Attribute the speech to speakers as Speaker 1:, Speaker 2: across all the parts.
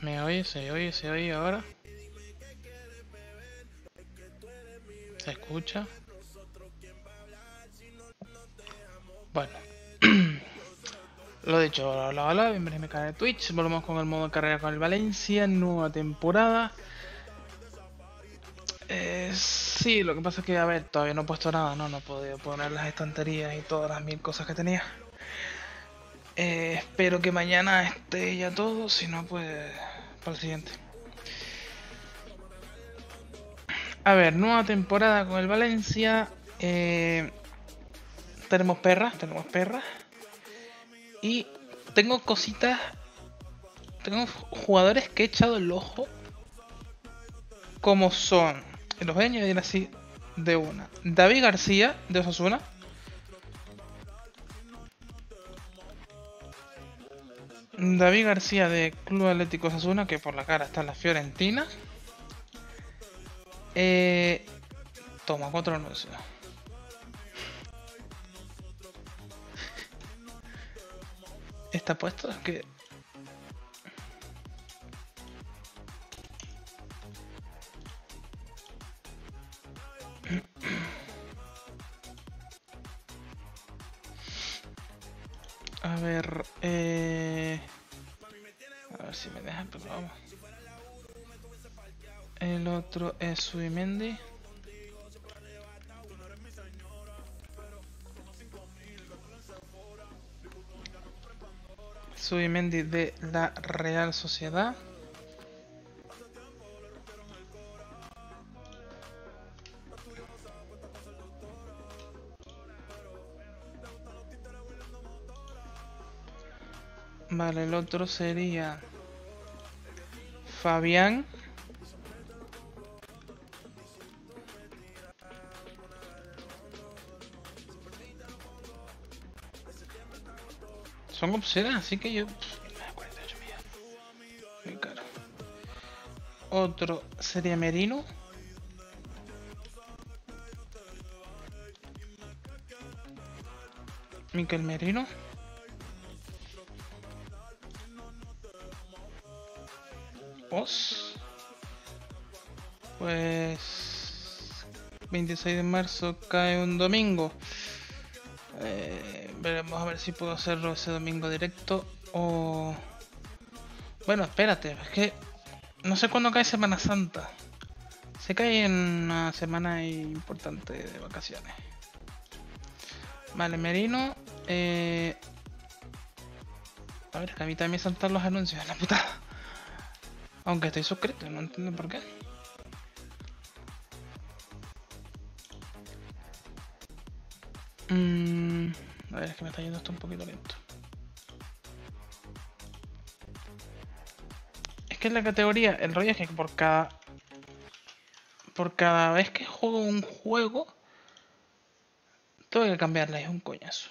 Speaker 1: Me oye, se oye, se oye ahora. Se escucha. Bueno. Lo dicho, hola, hola, hola, bienvenidos a mi canal de Twitch. Volvemos con el modo de carrera con el Valencia, nueva temporada. Eh, sí, lo que pasa es que, a ver, todavía no he puesto nada, no, no he podido poner las estanterías y todas las mil cosas que tenía. Espero que mañana esté ya todo, si no, pues para el siguiente. A ver, nueva temporada con el Valencia. Eh, tenemos perras, tenemos perras. Y tengo cositas. Tengo jugadores que he echado el ojo. Como son. Los voy a así de una. David García, de Osasuna. David García de Club Atlético Osasuna, que por la cara está la Fiorentina. Eh, toma, cuatro anuncios. Está puesto, es que... A ver, eh... Ver si me dejan, pero vamos. El otro es Subimendi. Subimendi de la Real Sociedad. Vale, el otro sería Fabián. Son opciones, así que yo... pff, 48 millones. Muy caro. Otro sería Merino. Miquel Merino. 26 de marzo cae un domingo. Eh, veremos a ver si puedo hacerlo ese domingo directo o... Bueno, espérate, es que no sé cuándo cae Semana Santa. Se cae en una semana importante de vacaciones. Vale, Merino. Eh... A ver, que a mí también saltan los anuncios, la putada. Aunque estoy suscrito, no entiendo por qué. Mm, a ver, es que me está yendo esto un poquito lento. Es que en la categoría, el rollo es que por cada... Por cada vez que juego un juego, tengo que cambiarle, es un coñazo.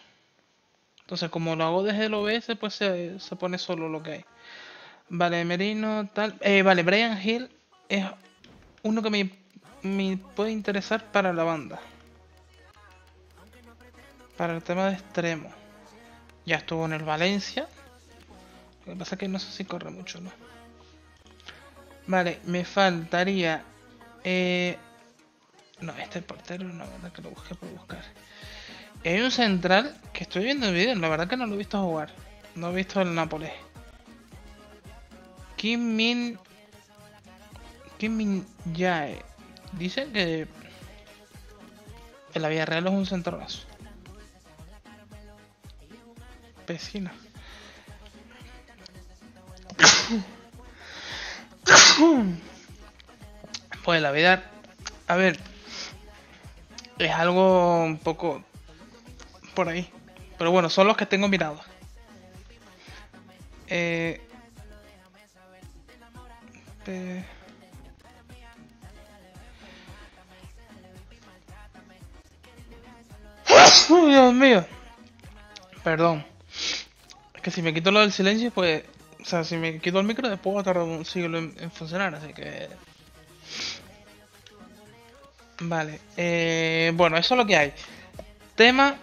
Speaker 1: Entonces, como lo hago desde el OBS, pues se, se pone solo lo que hay. Vale, Merino, tal. Eh, vale, Brian Hill es uno que me, me puede interesar para la banda. Para el tema de extremo. Ya estuvo en el Valencia. Lo que pasa es que no sé si corre mucho, ¿no? Vale, me faltaría... Eh... No, este portero, no, la verdad que lo busqué por buscar. Y hay un central que estoy viendo el vídeo, la verdad que no lo he visto jugar. No he visto el Nápoles. Kim Min... Kim Min Jae. Dice que... En la vida real es un centrorazo. Vecina. Pues la vida... A ver... Es algo un poco... Por ahí. Pero bueno, son los que tengo mirados. Eh... ¡Uy, Dios mío! Perdón. Que si me quito lo del silencio, pues... O sea, si me quito el micro, después va a tardar un siglo en, en funcionar, así que... Vale. Eh, bueno, eso es lo que hay. Tema...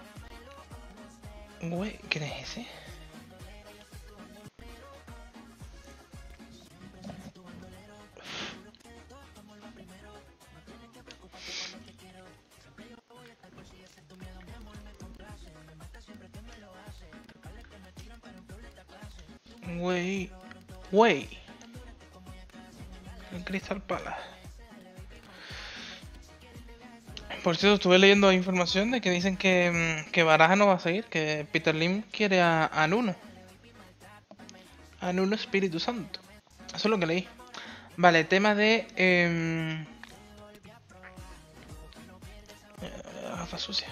Speaker 1: Güey, ¿quién es ese? Wey. Wey. El Crystal Palace. Por cierto, estuve leyendo información de que dicen que, mm, que Baraja no va a seguir, que Peter Lim quiere a, a Nuno. A Nuno Espíritu Santo. Eso es lo que leí. Vale, tema de... Eh, gafa sucia.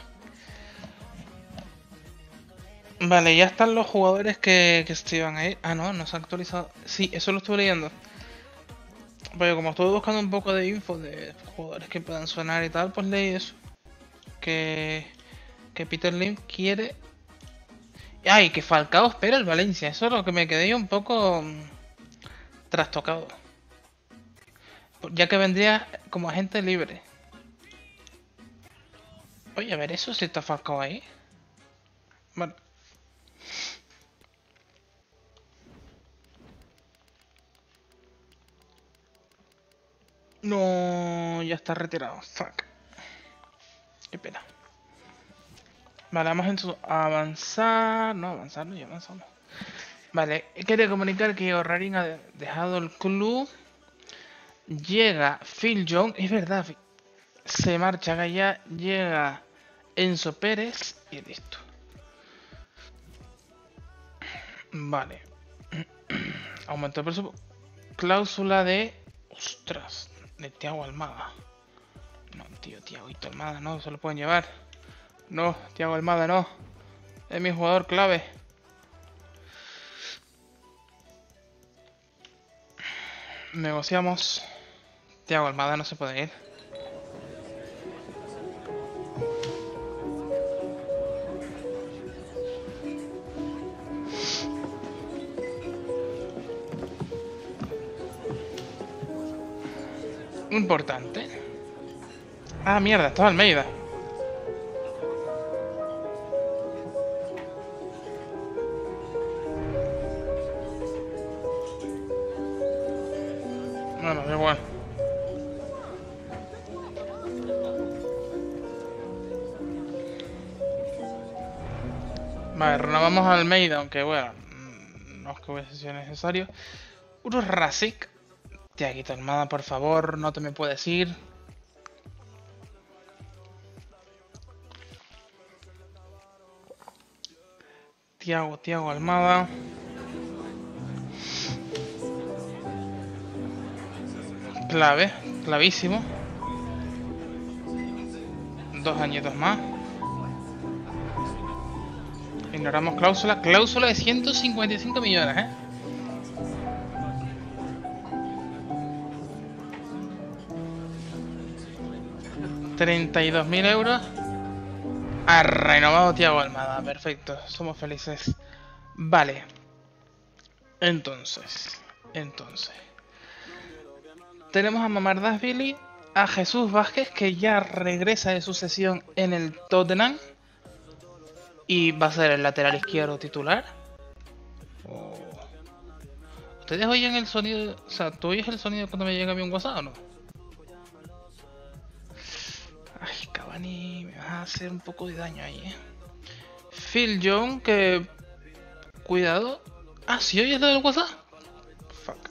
Speaker 1: Vale, ya están los jugadores que, que se iban a ir. Ah, no, no se ha actualizado. Sí, eso lo estuve leyendo. Pero como estuve buscando un poco de info de jugadores que puedan sonar y tal, pues leí eso. Que, que Peter Lim quiere... Ay, que Falcao espera el Valencia. Eso es lo que me quedé un poco mm, trastocado. Ya que vendría como agente libre. Oye, a ver eso si está Falcao ahí. Bueno. No, ya está retirado. Fuck. Qué pena. Vale, vamos entonces a avanzar. No, avanzar, no, ya avanzamos. Vale, quería comunicar que O'Raring ha dejado el club. Llega Phil Jones, es verdad, se marcha Gaya, llega Enzo Pérez y listo. Vale. Aumentó el presupuesto. Cláusula de. Ostras, de Tiago Almada. No, tío, Tiago Almada no, se lo pueden llevar. No, Tiago Almada no. Es mi jugador clave. Negociamos. Tiago Almada no se puede ir. Importante. Ah, mierda, estaba Almeida. Bueno, da igual. Vale, renovamos a Almeida, aunque bueno, no es que hubiese sido necesario. Urus Rasik. Tiaguito Almada, por favor, no te me puedes ir. Tiago, Tiago Almada. Clave, clavísimo. Dos añitos más. Ignoramos cláusula. Cláusula de 155 millones, ¿eh? 32.000 euros. Ha renovado Tiago Almada. Perfecto. Somos felices. Vale. Entonces. Entonces. Tenemos a Mamardashvili. A Jesús Vázquez que ya regresa de su sesión en el Tottenham. Y va a ser el lateral izquierdo titular. Oh. ¿Ustedes oyen el sonido? O sea, ¿tú oyes el sonido cuando me llega a mí un WhatsApp o no? Cavani, me vas a hacer un poco de daño ahí, eh. Phil Young, que... Cuidado. Ah, ¿sí oyes lo del WhatsApp? Fuck.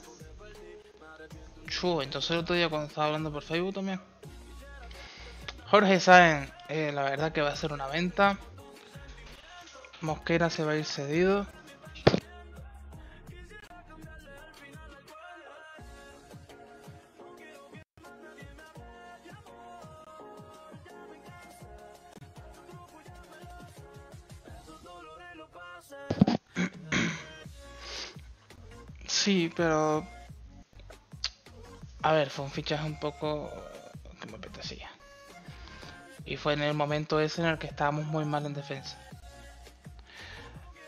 Speaker 1: Chu, entonces el otro día cuando estaba hablando por Facebook también. Jorge Sáenz, eh, la verdad que va a ser una venta. Mosquera se va a ir cedido. Sí, pero... A ver, fue un fichaje un poco que me apetecía. Y fue en el momento ese en el que estábamos muy mal en defensa.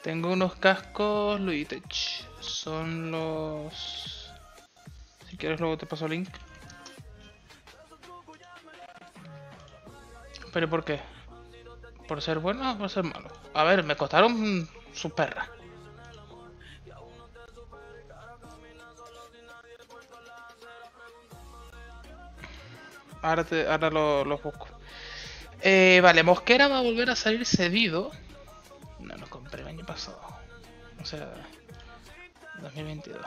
Speaker 1: Tengo unos cascos Luitech. Son los... Si quieres luego te paso el link. ¿Pero por qué? ¿Por ser bueno o por ser malo? A ver, me costaron su perra. Ahora, te, ahora los lo busco. Eh, vale, Mosquera va a volver a salir cedido. No lo compré el año pasado. O sea... 2022.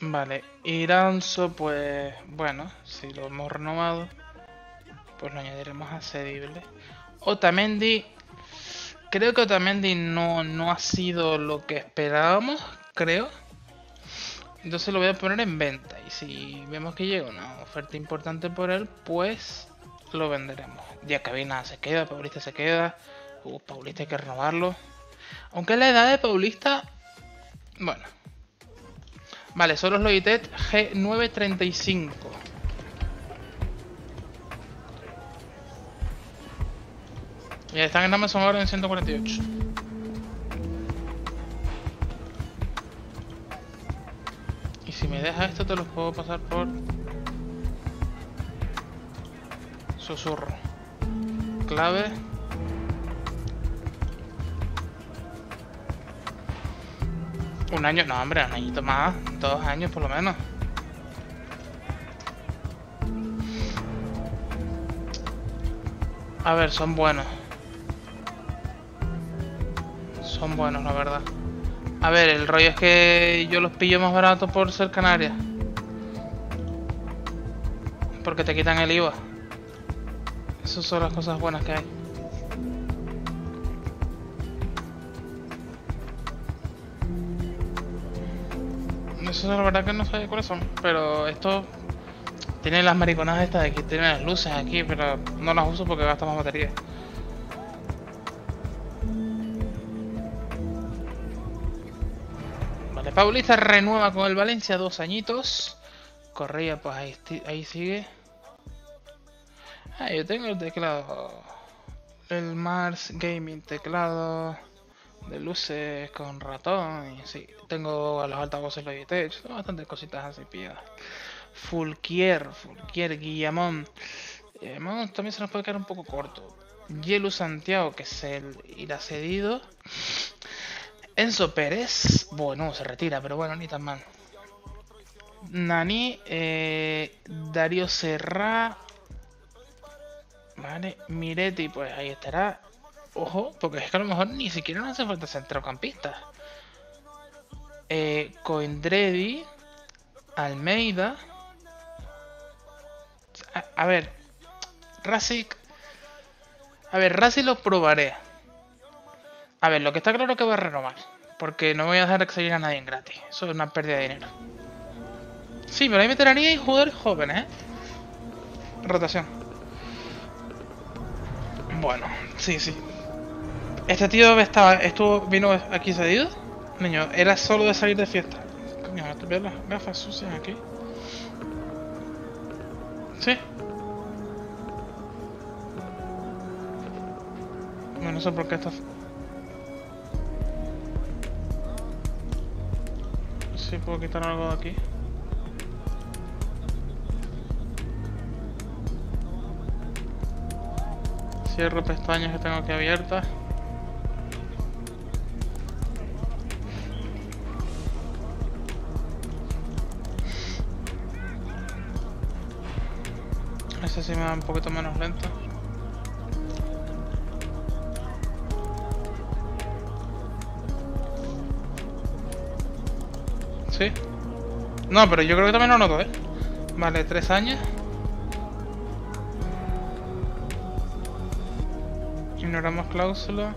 Speaker 1: Vale, Iranzo, pues bueno, si lo hemos renovado, pues lo añadiremos a cedible. Otamendi, creo que Otamendi no, no ha sido lo que esperábamos, creo. Entonces lo voy a poner en venta. Y si vemos que llega una oferta importante por él, pues lo venderemos. Ya Cabina se queda, Paulista se queda. Uh, Paulista hay que renovarlo. Aunque la edad de Paulista, bueno, Vale, solo es Logitech G935. Y están en Amazon ahora en 148. Y si me deja esto te los puedo pasar por... Susurro. Clave. Un año, no hombre, un añito más, dos años por lo menos. A ver, son buenos. Son buenos, la verdad. A ver, el rollo es que yo los pillo más baratos por ser Canarias. Porque te quitan el IVA. Esas son las cosas buenas que hay. Eso la verdad que no sé cuáles son. Pero esto tiene las mariconas estas de aquí, tiene las luces aquí, pero no las uso porque gasta más batería. Paulista renueva con el Valencia dos añitos. Correa, pues ahí, ahí sigue. Ah, yo tengo el teclado. El Mars Gaming teclado de luces con ratón sí, tengo a los altavoces Logitech, bastantes cositas así pilladas. Fulquier, Fulquier, Guillamón. Guillamón también se nos puede quedar un poco corto. Yelu Santiago, que es el irá cedido. Enzo Pérez, bueno, se retira, pero bueno, ni tan mal. Nani, eh, Darío Serra, vale, Miretti, pues ahí estará. Ojo, porque es que a lo mejor ni siquiera nos hace falta centrocampista. Eh, Coindredi, Almeida. A, ver, Rasic. A ver, Rasic lo probaré. A ver, lo que está claro es que voy a renovar. Porque no voy a dejar que se a nadie en gratis. Eso es una pérdida de dinero. Sí, pero ahí me y jugadores jóvenes, ¿eh? Rotación. Bueno, sí, sí. Este tío estaba, estuvo, vino aquí cedido. Niño, era solo de salir de fiesta. Coño, te veo las gafas sucias aquí. Sí. No, no sé por qué está... Sí, puedo quitar algo de aquí. Cierro pestañas que tengo aquí abiertas. si me va un poquito menos lento. ¿Sí? No, pero yo creo que también lo noto, ¿eh? Vale, tres años. Ignoramos cláusula.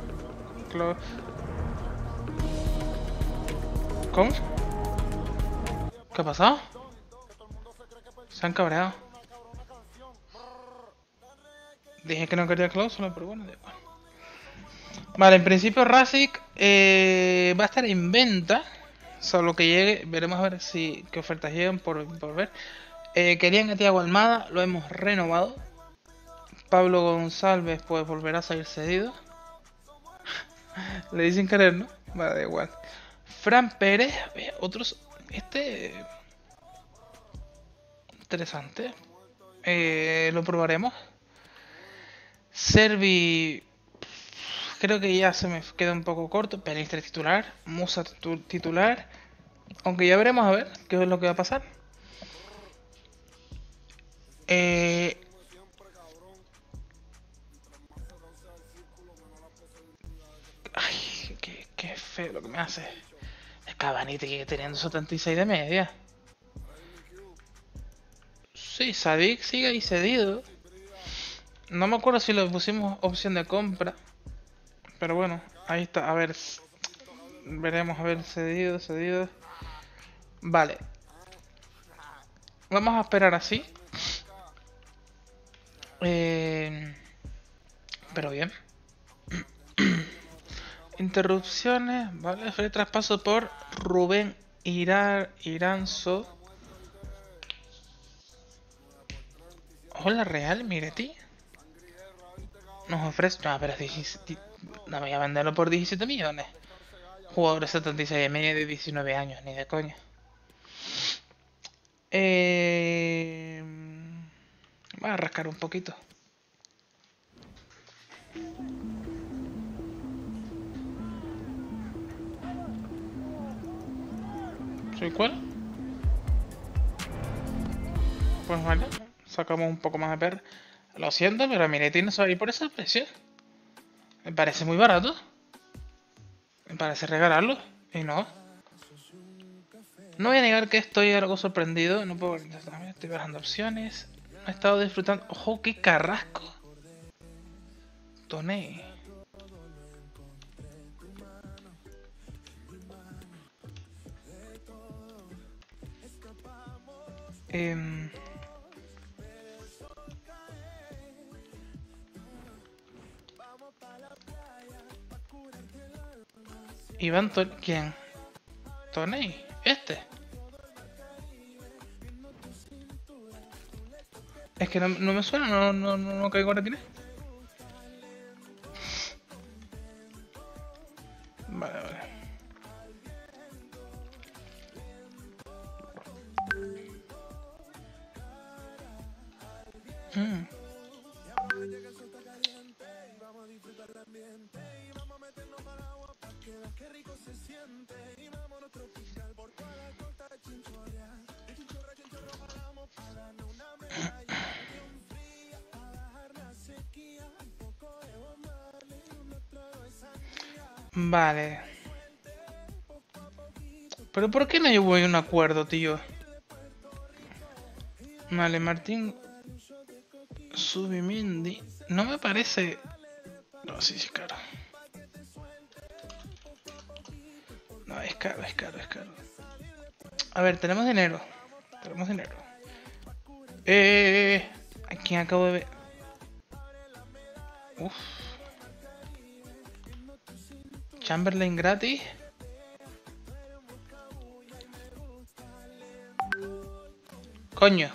Speaker 1: ¿Cómo? ¿Qué ha pasado? Se han cabreado. Dije que no quería cláusula, pero bueno, Vale, en principio Rasic eh, va a estar en venta. Solo que llegue, veremos a ver si qué ofertas llegan por, ver. Eh, querían a Tiago Almada, lo hemos renovado. Pablo González pues volverá a salir cedido. Le dicen querer, ¿no? Vale, da igual. Fran Pérez, otros. Este. Interesante. Eh, lo probaremos. Servi Creo que ya se me queda un poco corto. Pelistre titular, Musa titular. Aunque ya veremos a ver qué es lo que va a pasar. Eh, ay, qué, qué, feo lo que me hace. El Cabanita que teniendo 76 de media. Sí, Sadik sigue ahí cedido. No me acuerdo si lo pusimos opción de compra. Pero bueno, ahí está. A ver. Veremos a ver cedido, cedido. Vale. Vamos a esperar así. Eh, pero bien. Interrupciones. Vale, fue traspaso por Rubén Irar, Iranzo. Hola Real, Mireti. Nos ofrece... No, pero No voy a venderlo por 17 millones. Jugador de 76 y medio de 19 años, ni de coña. Eh... Voy a rascar un poquito. ¿Soy cuál? Pues vale, sacamos un poco más de per. Lo siento, pero Miretti no ir por esa especie. Me parece muy barato. Me parece regalarlo. Y no. No voy a negar que estoy algo sorprendido. No puedo... Estoy bajando opciones. he estado disfrutando... ¡Ojo, qué carrasco! Toné. Eh... Iván Ton... ¿Quién? Toney. Este. Es que no, no me suena, no, no, no, no caigo ahora quién. Vale. Pero ¿por qué no llevo un acuerdo, tío? Vale, Martín Subimendi. No me parece... No, sí, es caro. No, es caro, es caro, es caro. A ver, tenemos dinero. Tenemos dinero. Eh, ¿a quién acabo de ver? Uf. Chamberlain gratis. Coño.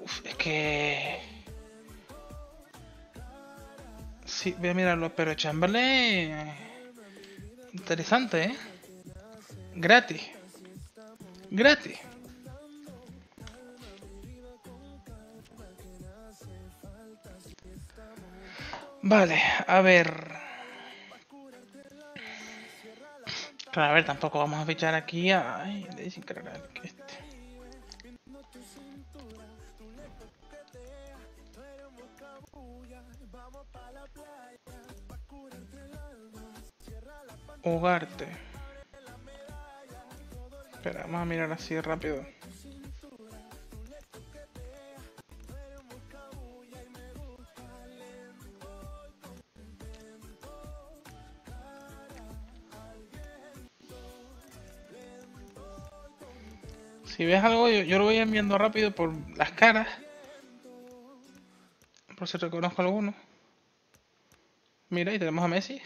Speaker 1: Uf, es que... Sí, voy a mirarlo, pero Chamberlain... Interesante, ¿eh? Gratis. Gratis. Vale, a ver. Claro, a ver, tampoco vamos a fichar aquí a... Ay, que este. Ugarte. Espera, vamos a mirar así rápido. Si ves algo, yo, lo voy enviando rápido por las caras. Por si reconozco alguno. Mira, y tenemos a Messi.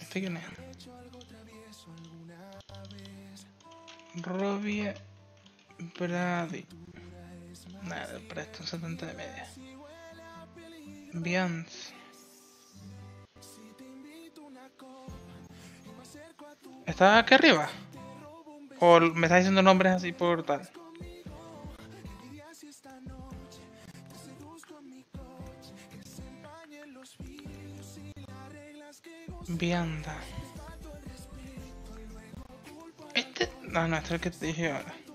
Speaker 1: ¿Este quién es? Robbie Brady. Nada, presto 70 de media. Bians. ¿Está aquí arriba? ¿O me está diciendo nombres así por tal? Vianda. Este... No, no, este es el que te dije ahora.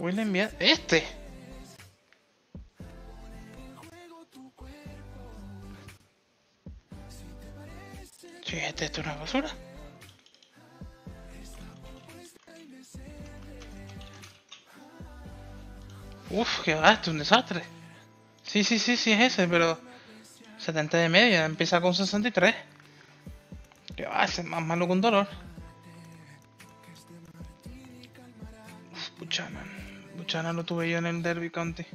Speaker 1: A enviar... ¡Este! Sí, este, esto es una basura. Uf, que va, esto es un desastre. Sí, sí, sí, sí es ese, pero... 70 de media, empieza con 63. Que va, ese es más malo un dolor. Buchanan lo tuve yo en el Derby County.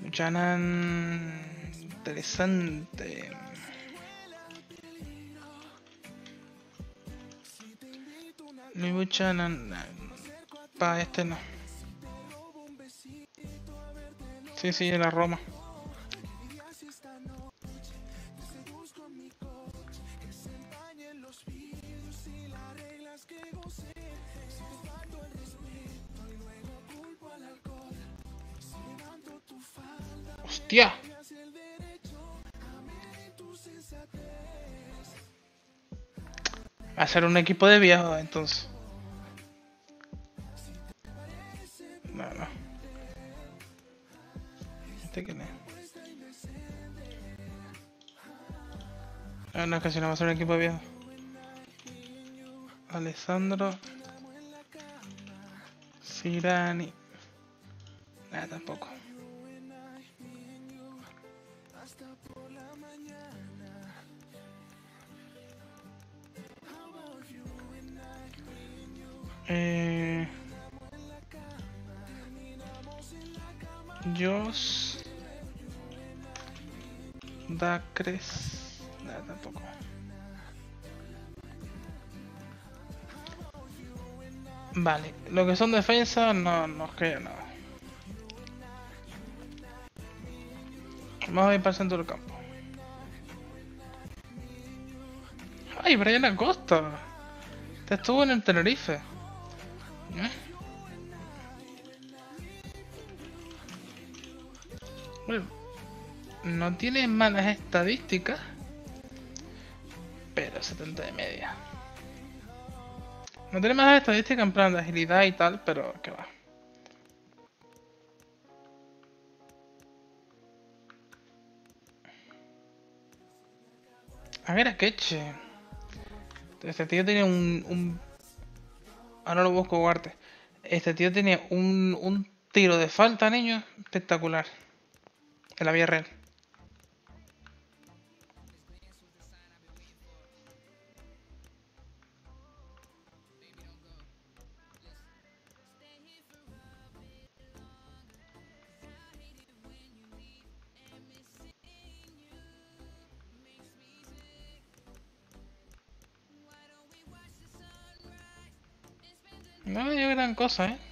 Speaker 1: Buchanan... Interesante. Luis Buchanan... Para este no. Sí, sí, en la Roma. Ser un equipo de viejos entonces. No, no. ¿Este quién es? Ah, no, es que si no va a ser un equipo de viejos. Alessandro. Sirani. Nada, tampoco. Dacres... Nada, tampoco. Vale, lo que son defensas no nos queda nada. Vamos a ir para el centro del campo. ¡Ay, Brian Acosta! Te estuvo en el Tenerife. Tiene malas estadísticas, pero 70 de media. No tiene malas estadísticas en plan de agilidad y tal, pero que va. A ver, a Keche. Este tío tiene un, un... Ahora lo busco guarte. Este tío tiene un, un tiro de falta, niño, espectacular. En la vía real. Me dio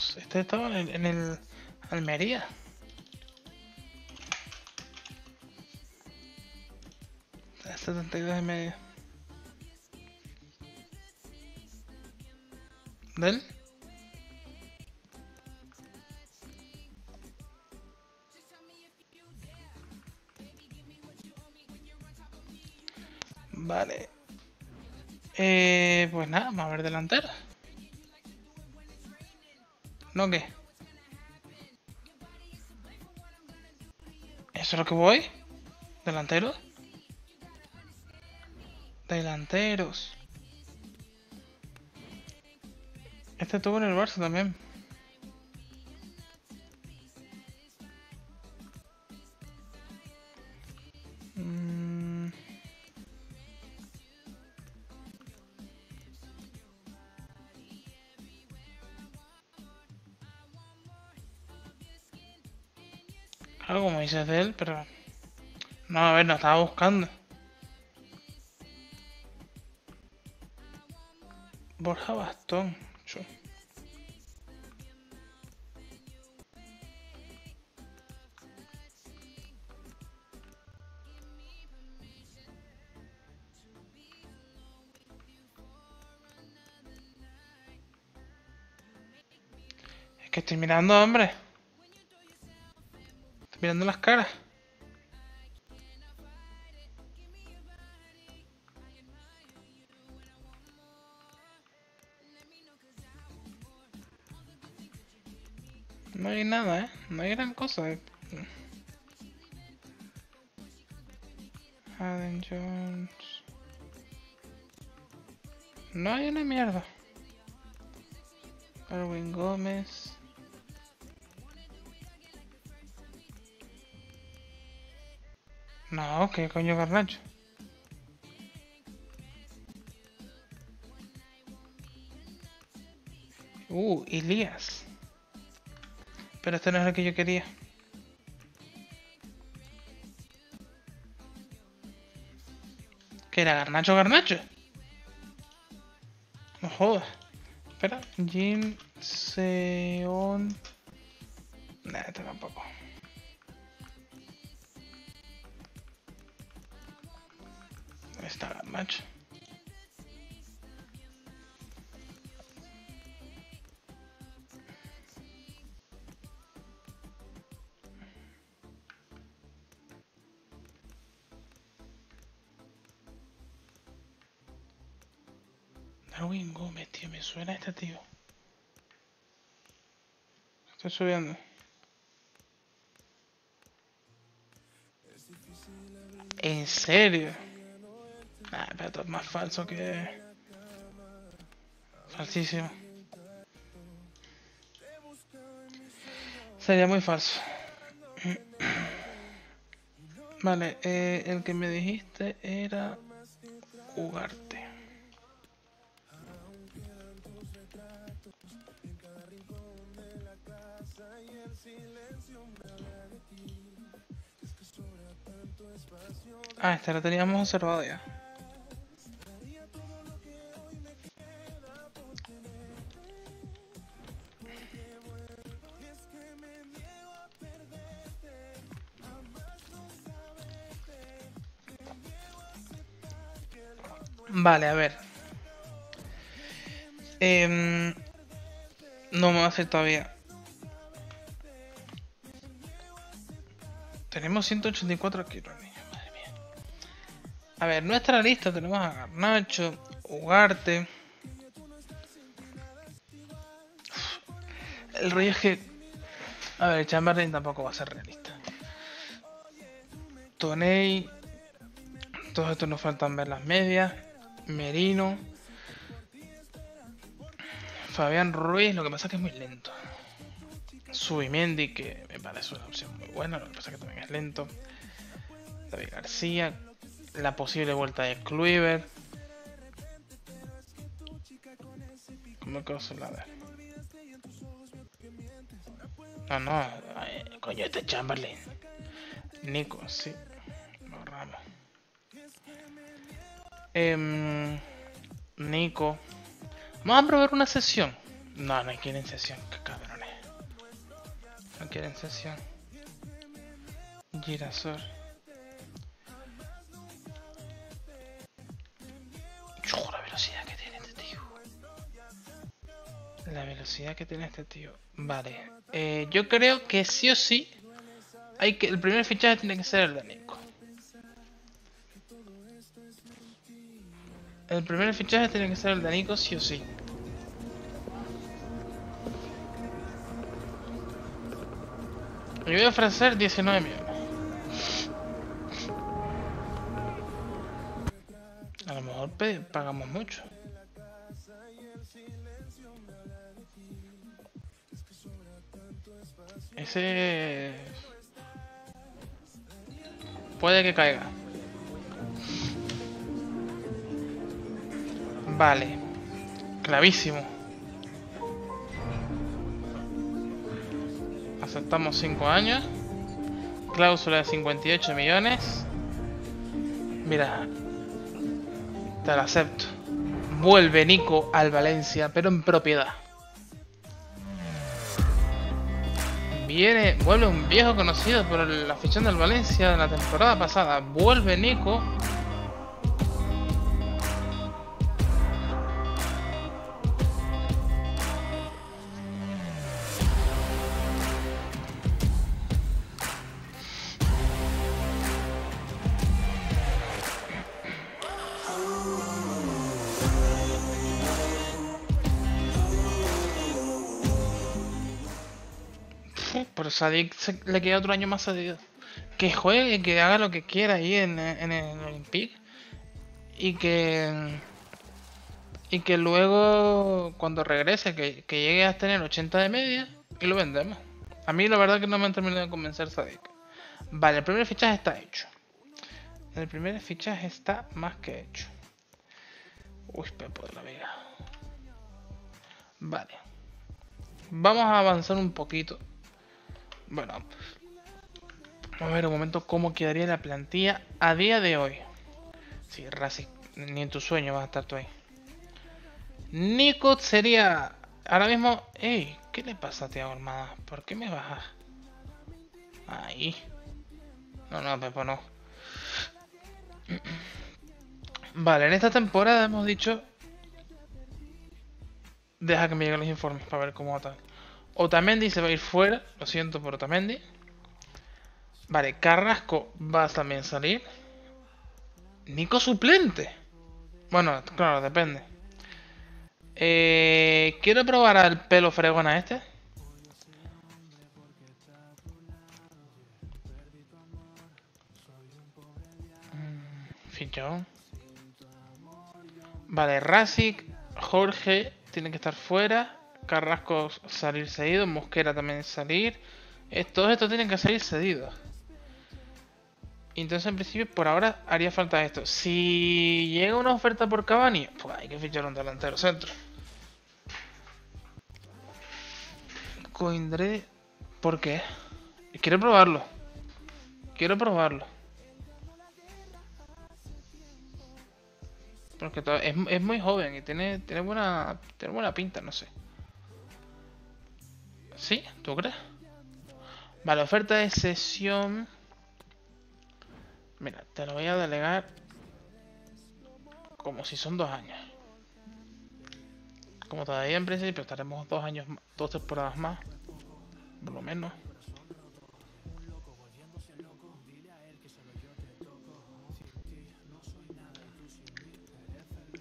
Speaker 1: Hoz. Este estaba en el, en el Almería. Está 72 de media. ¿Del? Vale. Eh, pues nada, vamos a ver delantera. ¿No qué? ¿Eso es lo que voy? ¿Delanteros? Delanteros. Este estuvo en el Barça también. de él, pero. No, a ver, lo estaba buscando. Borja Bastón. Es que estoy mirando, hombre. Mirando las caras. No hay nada, ¿eh? No hay gran cosa. Aden Jones. No hay una mierda. Erwin Gómez. ¿Qué coño Garnacho? Uh, Elías. Pero este no es el que yo quería. ¿Qué era? ¿Garnacho Garnacho? No jodas. Espera, Jim Seon. Nah, este tampoco. Suena este tío. Estoy subiendo. ¿En serio? Nah, pero es más falso que... Falsísimo. Sería muy falso. Vale, eh, el que me dijiste era Ugarte. Ah, este lo teníamos observado ya. Vale, a ver. Em, no me va a hacer todavía. Tenemos 184 kilos. A ver, nuestra lista tenemos a Garnacho, Ugarte. El rollo es que... A ver, Chamberlain tampoco va a ser realista. Toney. Todos estos nos faltan ver las medias. Merino. Fabián Ruiz, lo que pasa es que es muy lento. Subimendi, que me parece una opción muy buena, lo que pasa es que también es lento. David García. La posible vuelta de Kluivert. ¿Cómo que se la ver? No, no, ay, coño, este Chamberlain. Nico, sí. Borramos. Em, Nico. Vamos a probar una sesión. No, no quieren sesión, qué cabrones. No quieren sesión. Girasol. Yo, la velocidad que tiene este tío. La velocidad que tiene este tío. Vale. Eh, yo creo que sí o sí. Hay que, el primer fichaje tiene que ser el de Nico. El primer fichaje tiene que ser el de Nico sí o sí. Le voy a ofrecer 19 millones. Mejor pagamos mucho. Ese... Puede que caiga. Vale. Clavísimo. Aceptamos 5 años. Cláusula de 58 millones. Mira. Te la acepto. Vuelve Nico al Valencia, pero en propiedad. Viene, vuelve un viejo conocido por la afición del Valencia de la temporada pasada. Vuelve Nico Sadik le queda otro año más cedido. Que juegue, que haga lo que quiera ahí en, el Olympique. Y que. Y que luego, cuando regrese, que, llegue a tener 80 de media y lo vendemos. A mí la verdad que no me han terminado de convencer Sadik. Vale, el primer fichaje está hecho. El primer fichaje está más que hecho. Uy, Pepo de la Vega. Vale. Vamos a avanzar un poquito. Bueno, vamos a ver un momento cómo quedaría la plantilla a día de hoy. Sí, Racing, ni en tu sueño vas a estar tú ahí. Nico sería ahora mismo. Ey, ¿qué le pasa a Tiago Armada? ¿Por qué me bajas? Ahí. No, no, Pepo, no. Vale, en esta temporada hemos dicho. Deja que me lleguen los informes para ver cómo va estar. Otamendi se va a ir fuera. Lo siento por Otamendi. Vale, Carrasco va a también salir. Nico suplente. Bueno, claro, depende. Eh, quiero probar al pelo fregón a este. Mm, fichón. Vale, Rasic, Jorge tiene que estar fuera. Carrasco salir cedido, Mosquera también salir. todos estos tienen que salir cedidos. Entonces en principio por ahora haría falta esto. Si llega una oferta por Cavani, pues hay que fichar un delantero centro. Coindre, ¿por qué? Quiero probarlo. Quiero probarlo. Porque es, es, muy joven y tiene, tiene, buena, tiene buena pinta, no sé. ¿Sí? ¿Tú crees? Vale, oferta de sesión. Mira, te lo voy a delegar como si son dos años. Como todavía en principio estaremos dos años, dos temporadas más, por lo menos.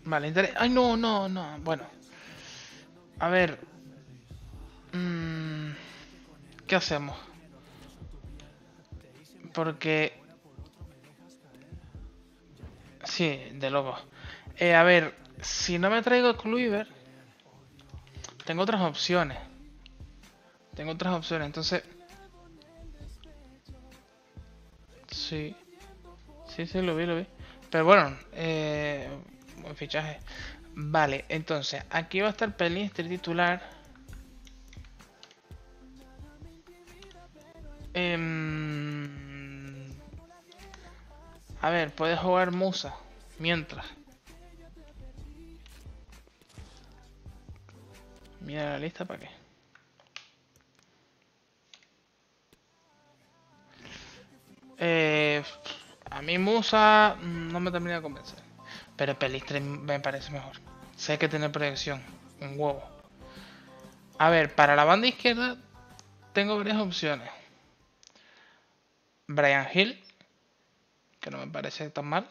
Speaker 1: Vale, interés. Ay, no, no, no. Bueno. A ver. Mmm, ¿Qué hacemos? Porque... Sí, de loco. Eh, a ver, si no me traigo Kluivert, tengo otras opciones. Tengo otras opciones, entonces... Sí. Sí, sí, lo vi, lo vi. Pero bueno, eh, buen fichaje. Vale, entonces, aquí va a estar Pelistri titular. Em, a ver, puedes jugar Musa mientras. Mira la lista para qué. Eh, a mí Musa no me termina de convencer. Pero Pelistre me parece mejor. Sé que tiene proyección. Un huevo. A ver, para la banda izquierda tengo varias opciones. Brian Hill, que no me parece tan mal.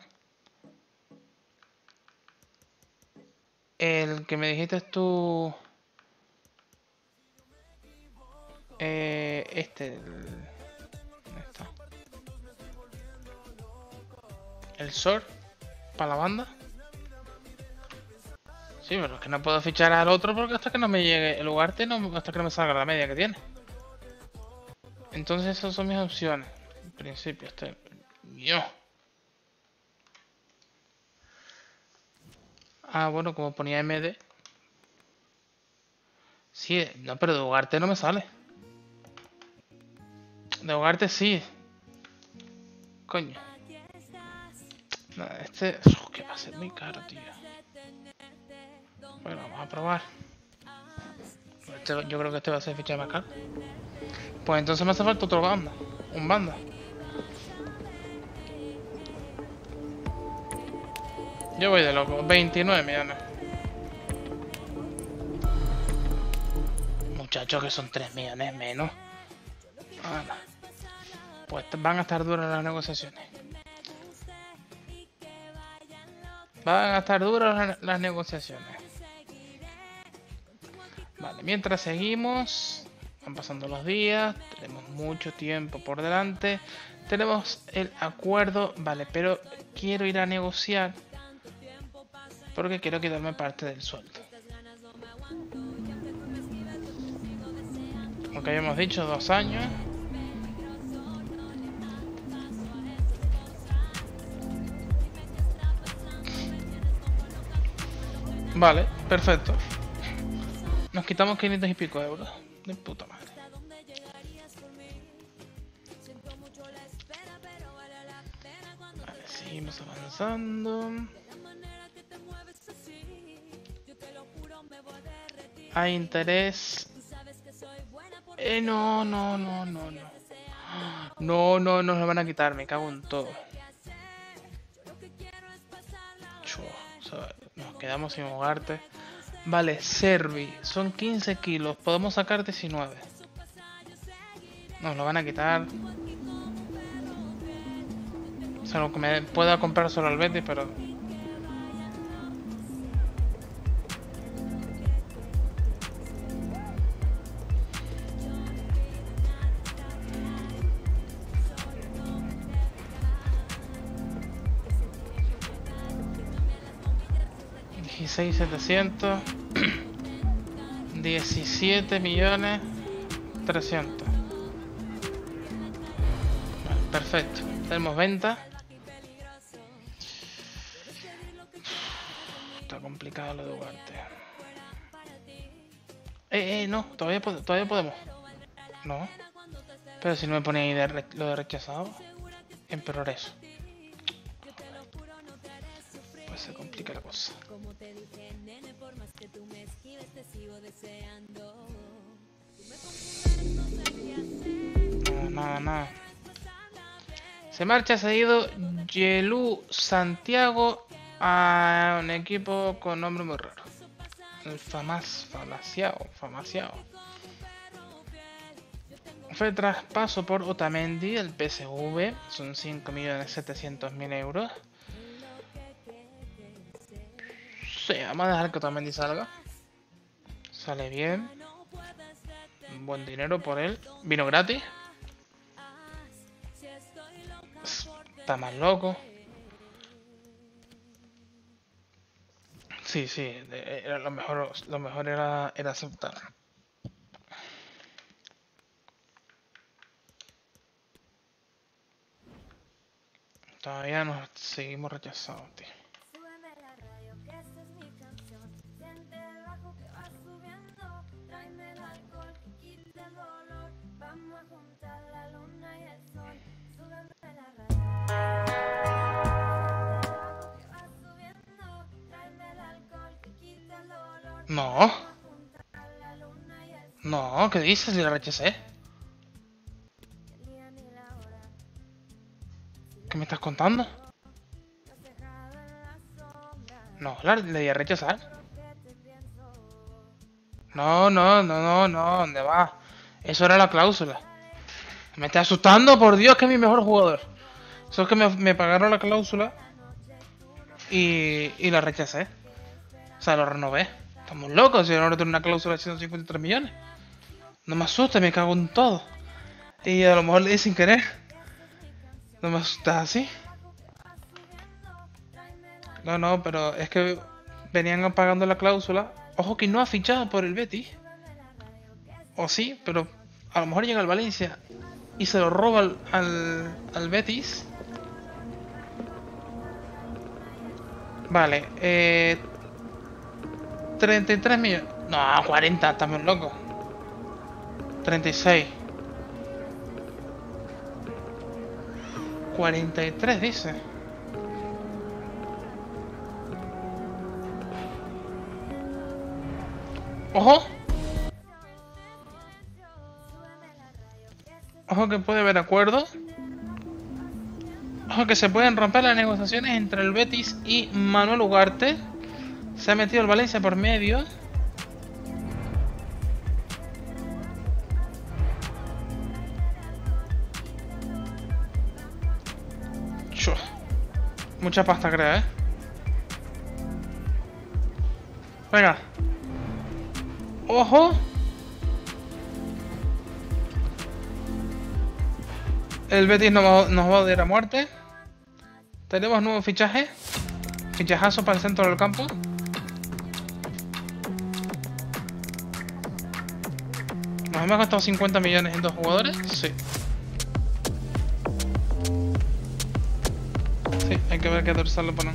Speaker 1: El que me dijiste tú... Eh, este... El. El SOR para la banda. Sí, pero es que no puedo fichar al otro porque hasta que no me llegue el lugar hasta que no me salga la media que tiene. Entonces esas son mis opciones principio este yo ah bueno como ponía md sí no pero de Ugarte no me sale de Ugarte sí coño no, este que va a ser muy caro tío Bueno, vamos a probar. Este- yo creo que este va a ser ficha más caro. Pues entonces me hace falta otro banda. Un banda. Yo voy de loco. 29 millones. Muchachos, que son 3 millones menos. Pues van a estar duras las negociaciones. Van a estar duras las negociaciones. Vale, mientras seguimos, van pasando los días, tenemos mucho tiempo por delante, tenemos el acuerdo, vale, pero quiero ir a negociar porque quiero quitarme parte del sueldo. Como que habíamos dicho, dos años. Vale, perfecto. Nos quitamos 500 y pico euros. De puta madre. Vale, seguimos avanzando. Hay interés. Eh, no, no, no, no, no. No, no, nos lo van a quitar, me cago en todo. Nos quedamos sin hogarte. Vale, Servi, son 15 kilos, podemos sacar 19. Nos lo van a quitar. O sea, lo que me pueda comprar solo al Betis, pero... Dieciséis setecientos diecisiete millones trescientos. Vale, perfecto. Tenemos venta. Está complicado lo de Ugarte eh, eh, no todavía, todavía podemos. No. Pero si no me pone ahí de lo de rechazado empeoró eso complica la cosa No, nada, nada. Se marcha cedido Yelu Santiago a un equipo con nombre muy raro. El Famas, Famaciao, Famaciao. Fue traspaso por Otamendi del PSV, son 5.700.000 euros. Vamos a dejar que Otamendi salga. Sale bien. Buen dinero por él. Vino gratis. Está más loco. Sí, sí, era lo mejor, lo mejor era, era aceptar. Todavía nos seguimos rechazados, tío.
Speaker 2: Sol.
Speaker 1: no, ¿qué dices? Le rechacé.
Speaker 2: Hora.
Speaker 1: ¿Qué me estás contando? No, le di a rechazar. No, no, no, no, no, ¿dónde va? Eso era la cláusula. Me está asustando, por Dios, que es mi mejor jugador. Eso es que me, me pagaron la cláusula y, y la rechacé. O sea, lo renové. Estamos locos, si ahora tengo una cláusula de 153 millones. No me asusta, me cago en todo. Y a lo mejor le di sin querer. No me asustas así. No, no, pero es que venían pagando la cláusula. Ojo que no ha fichado por el Betis. O sí, pero a lo mejor llega al Valencia y se lo roba al, al, al Betis. Vale, eh... 33 millones. No, 40, estamos locos. 36. 43 dice. ¡Ojo! Ojo que puede haber acuerdo. Ojo que se pueden romper las negociaciones entre el Betis y Manuel Ugarte. Se ha metido el Valencia por medio. Chua. Mucha pasta creo, ¿eh? Venga. Ojo. El Betis va, nos va a odiar a muerte. Tenemos nuevo fichaje. Fichajazo para el centro del campo. Nos hemos gastado 50 millones en dos jugadores. Sí. Sí, hay que ver qué dorsal lo ponen.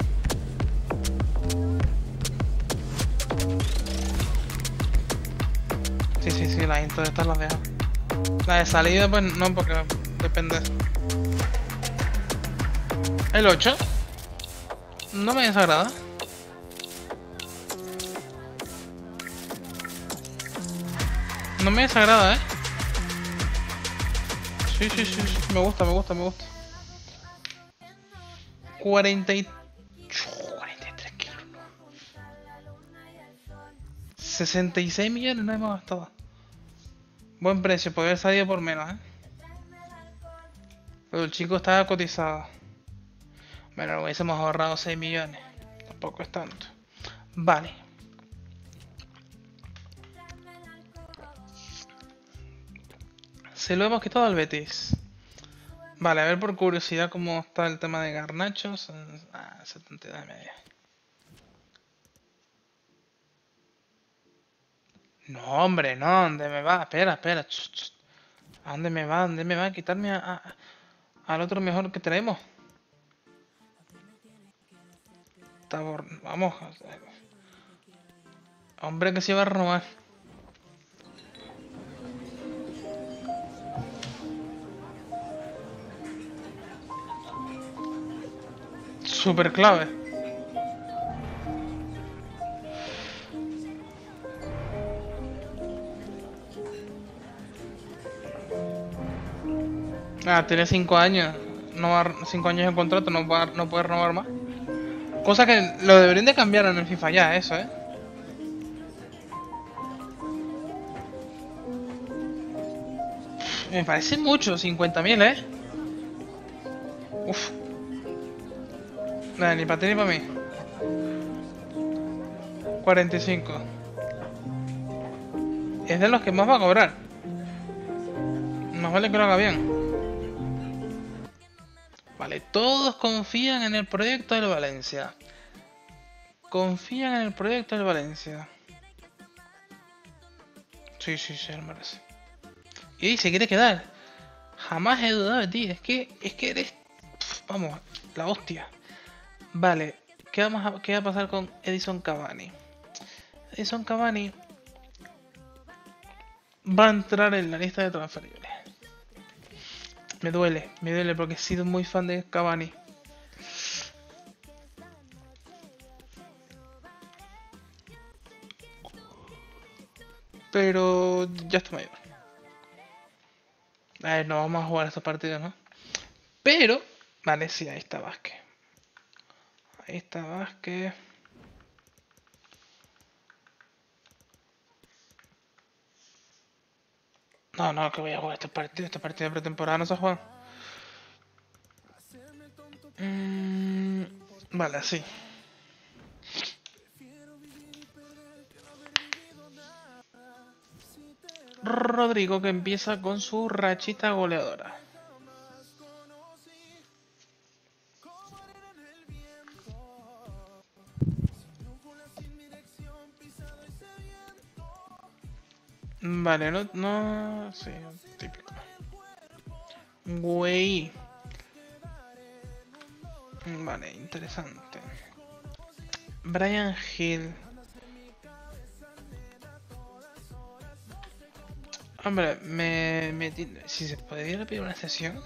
Speaker 1: Sí, sí, sí, las intro de estas las dejo. La de salida, pues no, porque depende. El 8. No me desagrada. No me desagrada, eh. Sí, sí, sí, sí. Me gusta, me gusta, me gusta. 40 y... 43 kilos. 66 millones no hemos gastado. Buen precio, podría haber salido por menos, ¿eh? Pero el chico estaba cotizado. Bueno, hubiésemos ahorrado 6 millones. Tampoco es tanto. Vale. Se lo hemos quitado al Betis. Vale, a ver por curiosidad cómo está el tema de garnachos. Ah, 72 de media. No, hombre, no, ¿dónde me va? Espera, espera. ¿A dónde me va? ¿A dónde me va a quitarme a- al otro mejor que tenemos? Vamos. Hombre que se iba a robar. Super clave. Ah, tiene 5 años. No va 5 años de contrato, no, va, no puede renovar más. Cosa que lo deberían de cambiar en el FIFA ya, eso, eh. Me parece mucho, 50.000, eh. Uf. Nada, ni para ti ni para mí. 45. Es de los que más va a cobrar. Más vale que lo haga bien. Vale, todos confían en el proyecto del Valencia. Confían en el proyecto del Valencia. Sí, sí, sí, lo merece. Y se quiere quedar. Jamás he dudado de ti. Es que, es que eres, vamos, la hostia. Vale, ¿qué, vamos ¿qué va a pasar con Edison Cavani? Edison Cavani va a entrar en la lista de transferibles. Me duele, me duele porque he sido muy fan de Cavani. Pero ya está mayor. A ver, no vamos a jugar estos partidos, ¿no? Pero, vale, sí, ahí está Vázquez. Ahí está Vázquez. No, no, que voy a jugar este partido. Partido de pretemporada no se juega. Mm, vale, sí. Rodrigo que empieza con su rachita goleadora. Vale, no, no, sí, típico. Güey. Vale, interesante. Brian Hill. Hombre, me, me si se pudiera pedir una sesión.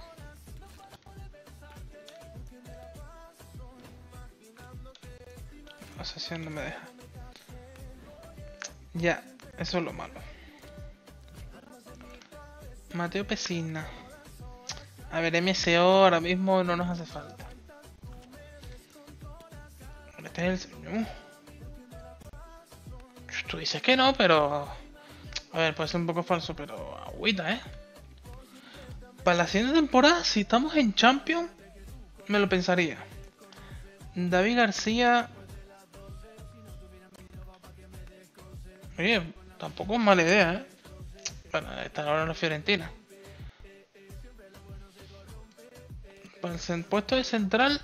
Speaker 1: La sesión no me deja. Ya, Eso es lo malo. Mateo Pesina. A ver, MSO ahora mismo no nos hace falta. Este es el... Uh. Tú dices que no, pero... A ver, puede ser un poco falso, pero agüita, ¿eh? Para la siguiente temporada, si estamos en Champions, me lo pensaría. David García... Oye, tampoco es mala idea, ¿eh? Bueno, está ahora en la Fiorentina. Para el puesto de central,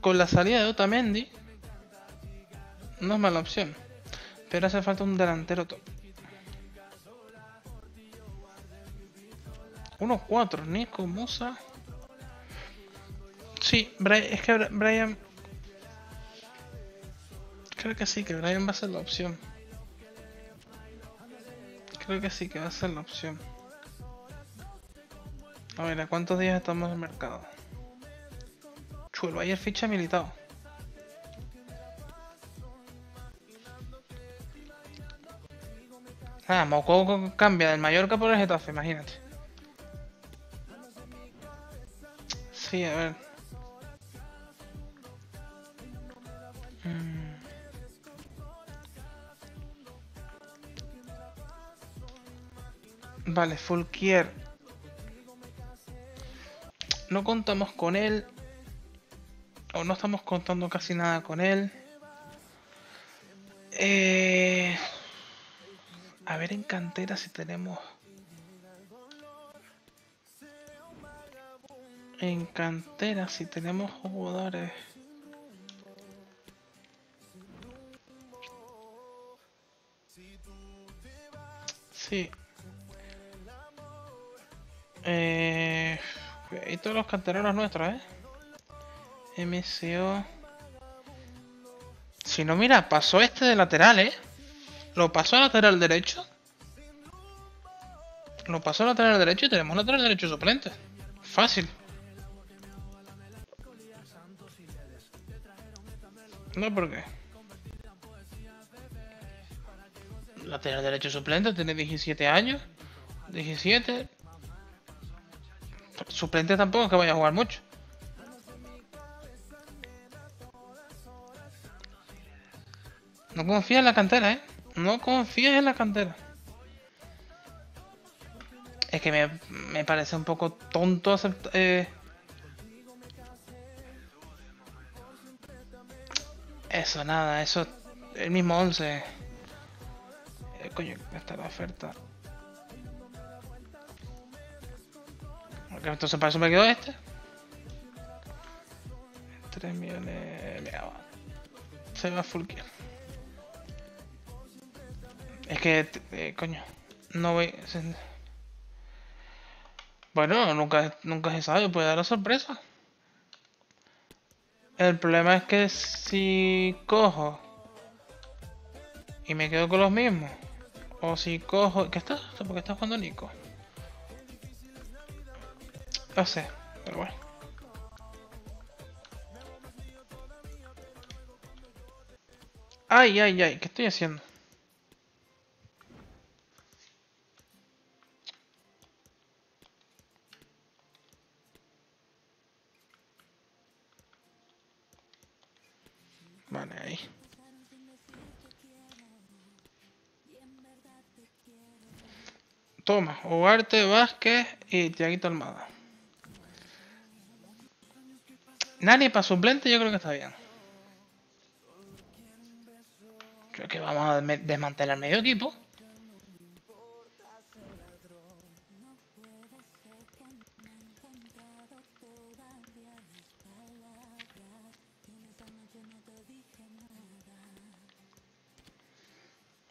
Speaker 1: con la salida de Otamendi, no es mala opción. Pero hace falta un delantero top. 1-4, Nico, Musa. Sí, es que Brian... Creo que sí, que Brian va a ser la opción. Creo que sí, que va a ser la opción. A ver, ¿a cuántos días estamos en el mercado? Chuelo, ayer ficha militado. Ah, Moco cambia del Mallorca por el Getafe, imagínate. Sí, a ver. Mm. Vale, Fulquier. No contamos con él. O no estamos contando casi nada con él. Eh... A ver en cantera si tenemos... En cantera si tenemos jugadores... Sí. Eh, y todos los canteranos nuestros, ¿eh? MCO. Si no, mira, pasó este de lateral, ¿eh? Lo pasó a lateral derecho. Lo pasó a lateral derecho y tenemos lateral derecho suplente. Fácil. No, ¿por qué? Lateral derecho suplente, tiene 17 años. 17. Suplente tampoco es que vaya a jugar mucho. No confía en la cantera, ¿eh? No confíes en la cantera. Es que me, parece un poco tonto aceptar... Eh... Eso, nada, eso... El mismo 11. Eh, coño, está la oferta. Entonces para eso me quedó este. 3 millones... Va. Se va full kill. Es que, eh, coño, no voy... Bueno, nunca, nunca se sabe, puede dar la sorpresa. El problema es que si cojo y me quedo con los mismos, o si cojo... ¿Qué está? Porque está jugando Nico. No sé, pero bueno. Ay, ay, ay, ¿qué estoy haciendo? Vale, ahí. Toma, Ugarte, Vázquez y Tiaguito Almada. Nani para suplente yo creo que está bien. Creo que vamos a desmantelar medio equipo.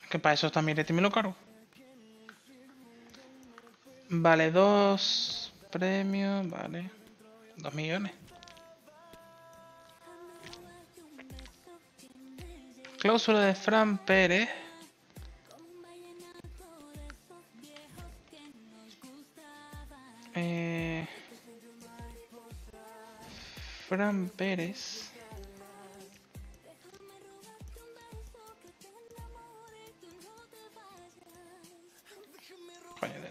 Speaker 1: Que para eso está Miretti me lo. Vale, dos premios, vale. Dos millones. Cláusula de Fran Pérez. Eh, Fran Pérez.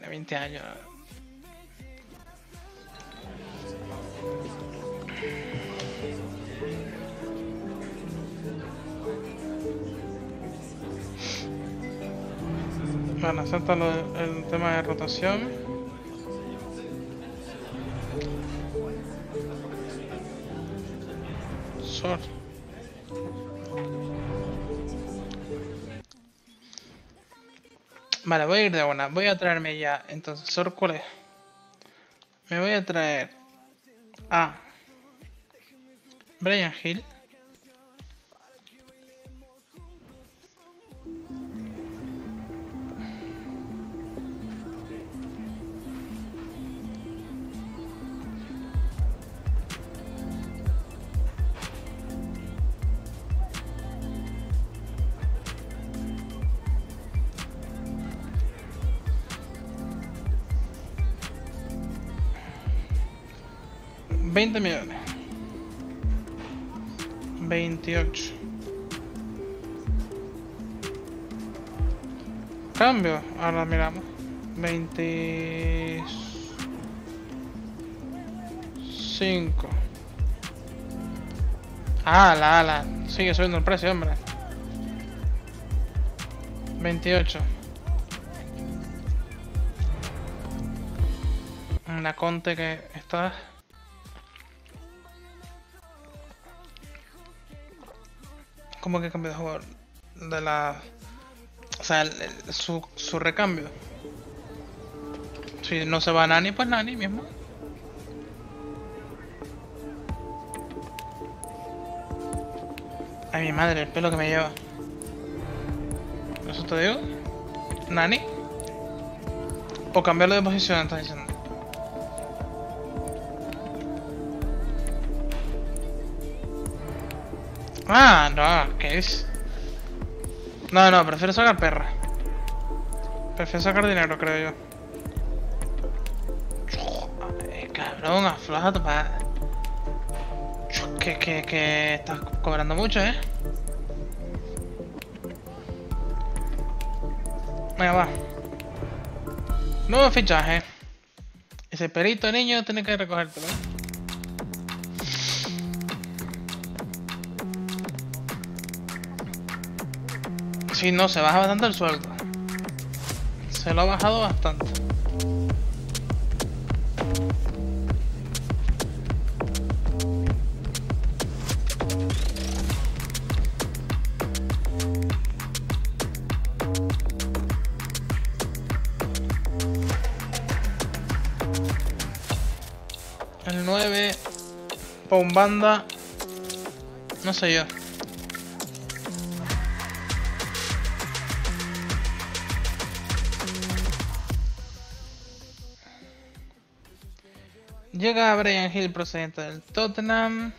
Speaker 1: 20 años. Bueno, lo- el tema de rotación. Sor. Vale, voy a ir de una. Voy a traerme ya. Entonces, Sor, ¿cuál es? Me voy a traer a Brian Hill. Veinte millones. Veintiocho. Cambio. Ahora miramos. Veinticinco. Ah, la ala. Sigue subiendo el precio, hombre. 28. Una conte que está. ¿Cómo que cambio de jugador? De la. O sea, el- su, su recambio. Si no se va Nani, pues Nani mismo. Ay, mi madre, el pelo que me lleva. ¿Eso te digo? ¿Nani? O cambiarlo de posición, estás diciendo. Ah, no, ¿qué es? No, no, prefiero sacar perra. Prefiero sacar dinero, creo yo. Ay, cabrón, afloja tu padre. Que, que, que estás cobrando mucho, ¿eh? Venga, va. Nuevo fichaje. Ese perito niño tiene que recogértelo. ¿eh? Si no, se baja bastante el sueldo. Se lo ha bajado bastante. El 9 Pombanda no sé yo. Llega Brian Hill procedente del Tottenham.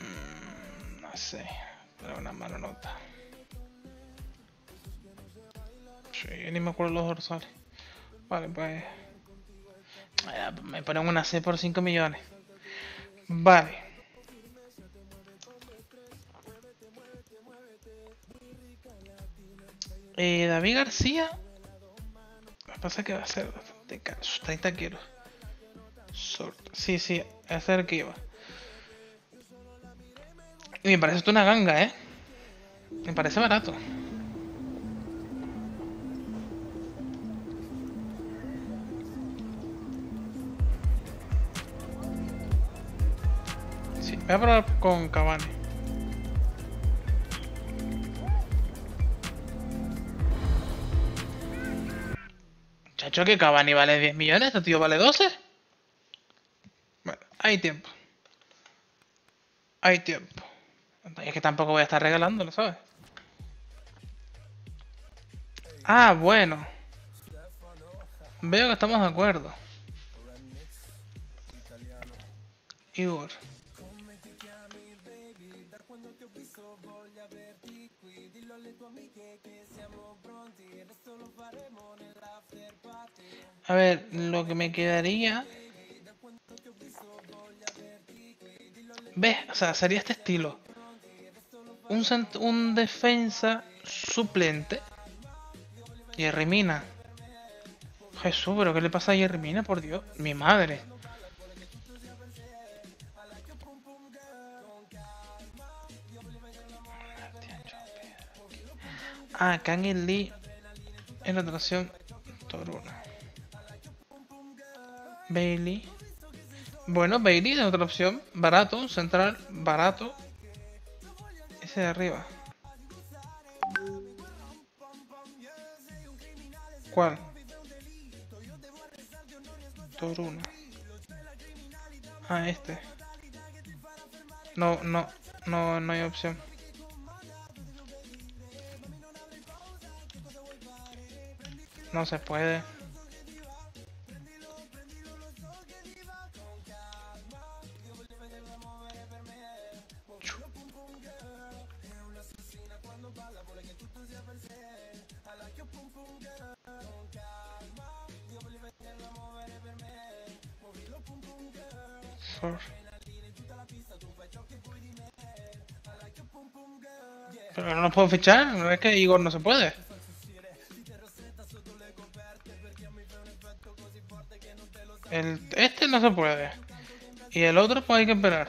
Speaker 1: Mm, No sé, pero una mala nota. Sí, yo ni me acuerdo los dorsales. Vale, pues. Ah, Me ponen una C por 5 millones. Vale. Eh, David García. Lo que pasa es que va a ser bastante caro. sus 30 kilos. Sí, sí, es el que iba. Y me parece esto una ganga, ¿eh? Me parece barato. Sí, voy a probar con Cavani. Chacho, que Cavani vale 10 millones, este tío vale 12. Hay tiempo. Hay tiempo. Es que tampoco voy a estar regalándolo, ¿sabes? Ah, bueno. Veo que estamos de acuerdo. Igor. A ver, lo que me quedaría... ¿Ves? O sea, sería este estilo. Un, un defensa suplente. Y Rimina. Jesús, pero ¿qué le pasa a Yermina? Por Dios, mi madre. Ah, Kangin Lee en la atracción Toruna. Bailey. Bueno, Bailey es otra opción. Barato, central, barato. Ese de arriba. ¿Cuál? Toruna. Ah, este. No, no, no, no hay opción. No se puede. Puedo fichar, no es que Igor no se puede. Este no se puede. Y el otro pues hay que esperar.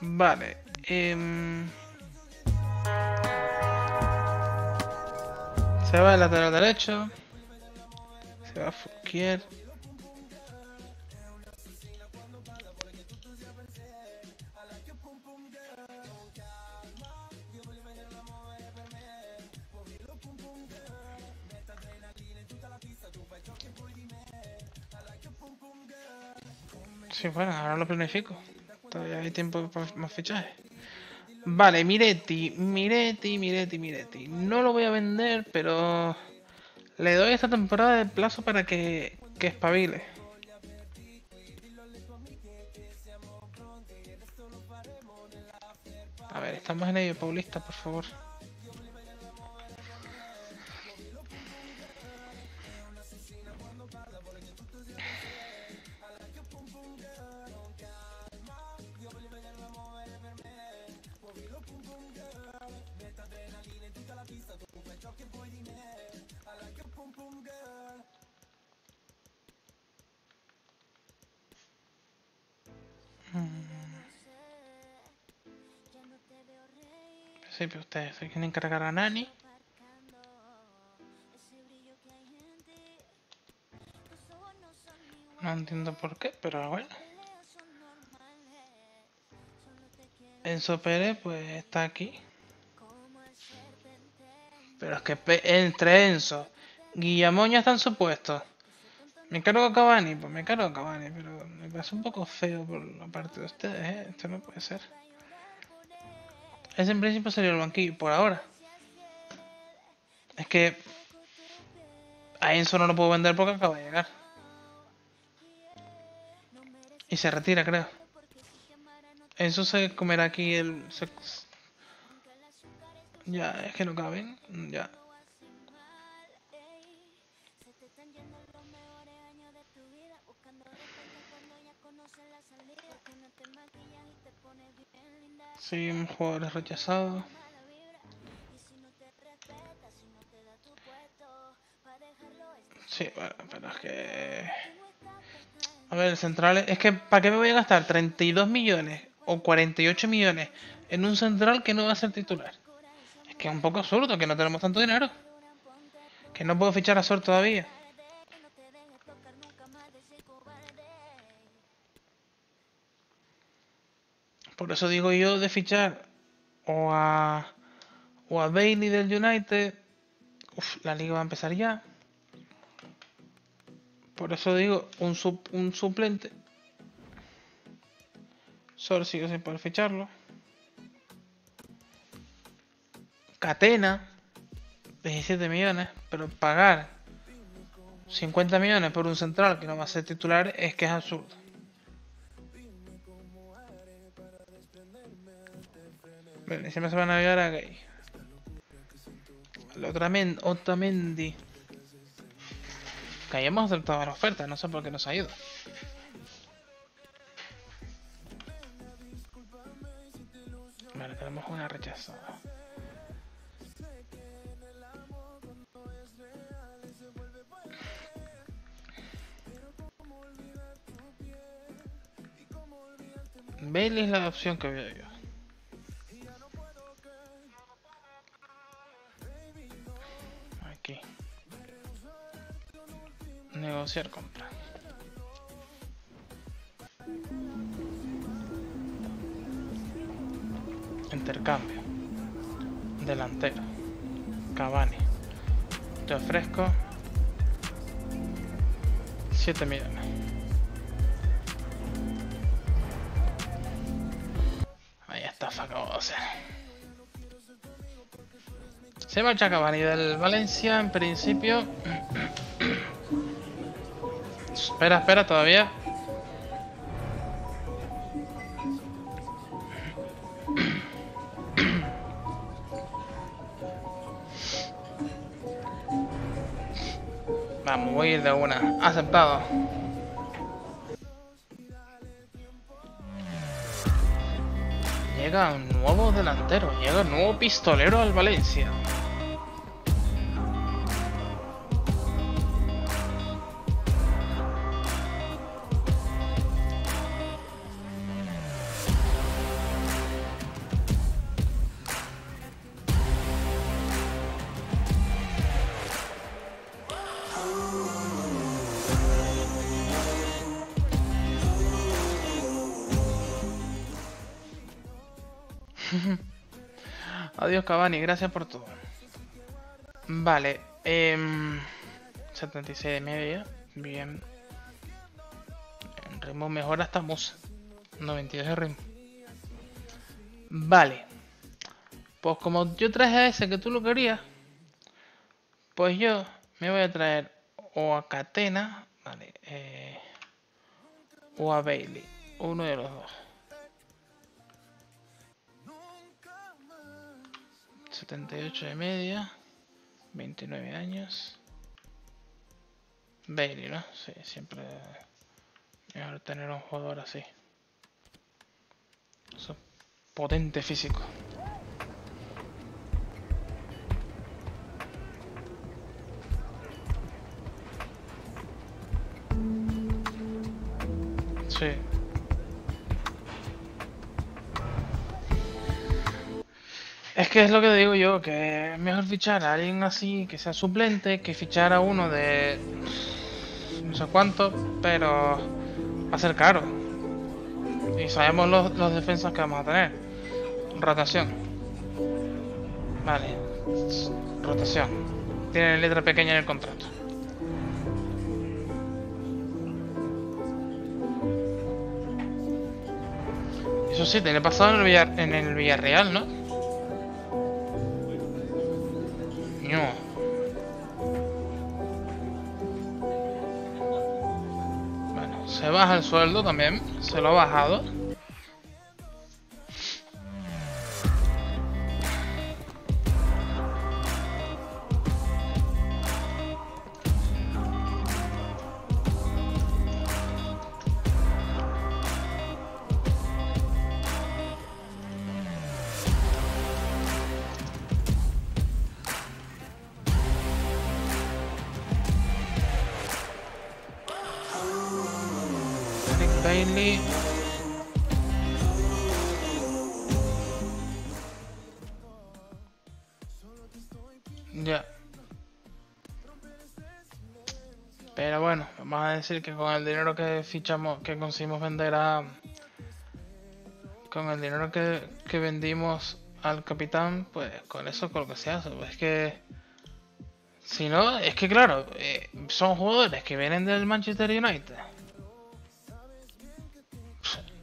Speaker 1: Vale. em, se va el lateral derecho. Se va Fouquier. Sí, bueno, ahora lo planifico. Todavía hay tiempo para más fichajes. Vale, Miretti, Miretti, Miretti, Miretti. No lo voy a vender, pero le doy esta temporada de plazo para que, que espabile. A ver, estamos en ello, Paulista, por favor. Pero ustedes se quieren encargar a Nani. No entiendo por qué, pero bueno. Enzo Pérez, pues está aquí. Pero es que entre Enzo, Guillamón ya está en su puesto. Me cargo a Cavani, pues me cargo a Cavani, pero me parece un poco feo por la parte de ustedes, ¿eh? Esto no puede ser. Ese en principio sería el banquillo, por ahora. Es que a Enzo no lo puedo vender porque acaba de llegar. Y se retira, creo. Enzo se comerá aquí el... se- Ya, es que no caben. Ya. Seguimos jugadores rechazados. Sí, bueno, pero es que... A ver, centrales... Es que, ¿para qué me voy a gastar 32 millones o 48 millones en un central que no va a ser titular? Es que es un poco absurdo que no tenemos tanto dinero. Que no puedo fichar a Sor todavía. Por eso digo yo de fichar o a o a Bailey del United. Uf, la liga va a empezar ya. Por eso digo un, sup- un suplente. Solo sigo sin poder ficharlo. Catena. 17 millones. Pero pagar 50 millones por un central que no va a ser titular es que es absurdo. Bueno, se va a navegar a Gay. La otra men, Otamendi. Que hayamos aceptado la oferta, no sé por qué nos ha ido. tenemos una rechazada. Bailey es la opción que veo yo. Negociar compra. Intercambio. Delantero. Cavani. Te ofrezco 7 millones. Ahí está, acabó de hacer. Se marcha Cavani del Valencia, en principio. Espera, espera, todavía. Vamos, voy a ir de una. Aceptado. Llega un nuevo delantero, llega un nuevo pistolero al Valencia. Cavani, gracias por todo. Vale, em, 76 de media, bien. En ritmo mejora estamos 92 de ritmo. Vale. Pues como yo traje a ese que tú lo querías, pues yo me voy a traer o a Catena, vale, eh, o a Bailey, uno de los dos. 78 de media, 29 años. Bailey, ¿no? Sí, siempre mejor tener un jugador así. Eso, potente físico. Sí. Es que es lo que digo yo, que es mejor fichar a alguien así que sea suplente que fichar a uno de no sé cuánto, pero va a ser caro. Y sabemos los, los defensas que vamos a tener. Rotación. Vale. Rotación. Tiene letra pequeña en el contrato. Eso sí, tiene pasado en el, Villar- en el Villarreal, ¿no? No. Bueno, se baja el sueldo también. Se lo ha bajado. Decir que con el dinero que fichamos, que conseguimos vender a... Con el dinero que, que vendimos al capitán, pues con eso con lo que se hace. Pues es que... Si no, es que claro, eh, son jugadores que vienen del Manchester United.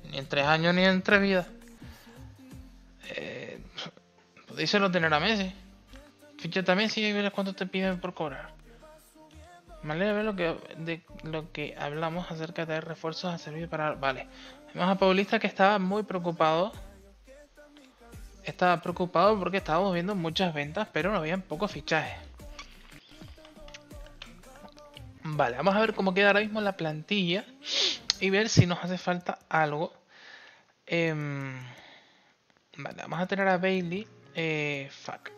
Speaker 1: Ni en tres años ni en tres vidas. Eh, podéiselo tener a Messi. Fíjate a Messi y verás cuánto te piden por cobrar. Me alegra ver lo que, de lo que hablamos acerca de refuerzos a servir para... Vale. Vemos a Paulista que estaba muy preocupado. Estaba preocupado porque estábamos viendo muchas ventas, pero no habían pocos fichajes. Vale, vamos a ver cómo queda ahora mismo la plantilla y ver si nos hace falta algo. Em, Vale, vamos a tener a Bailey. Eh, fuck.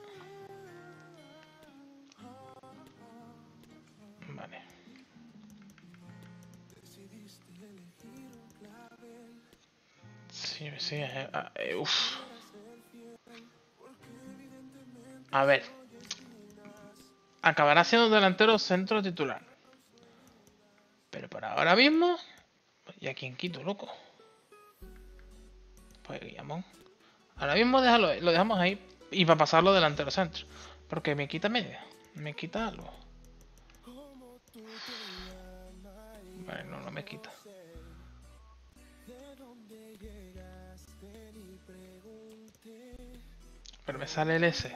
Speaker 1: Sí, sí, eh, ah, eh, uf. A ver. Acabará siendo delantero centro titular. Pero para ahora mismo. ¿Y a quién quito, loco? Pues Guillamón. Ahora mismo déjalo, lo dejamos ahí. Y va a pasarlo delantero centro. Porque me quita media. Me quita algo. Vale, no, no me quita. Pero me sale el S.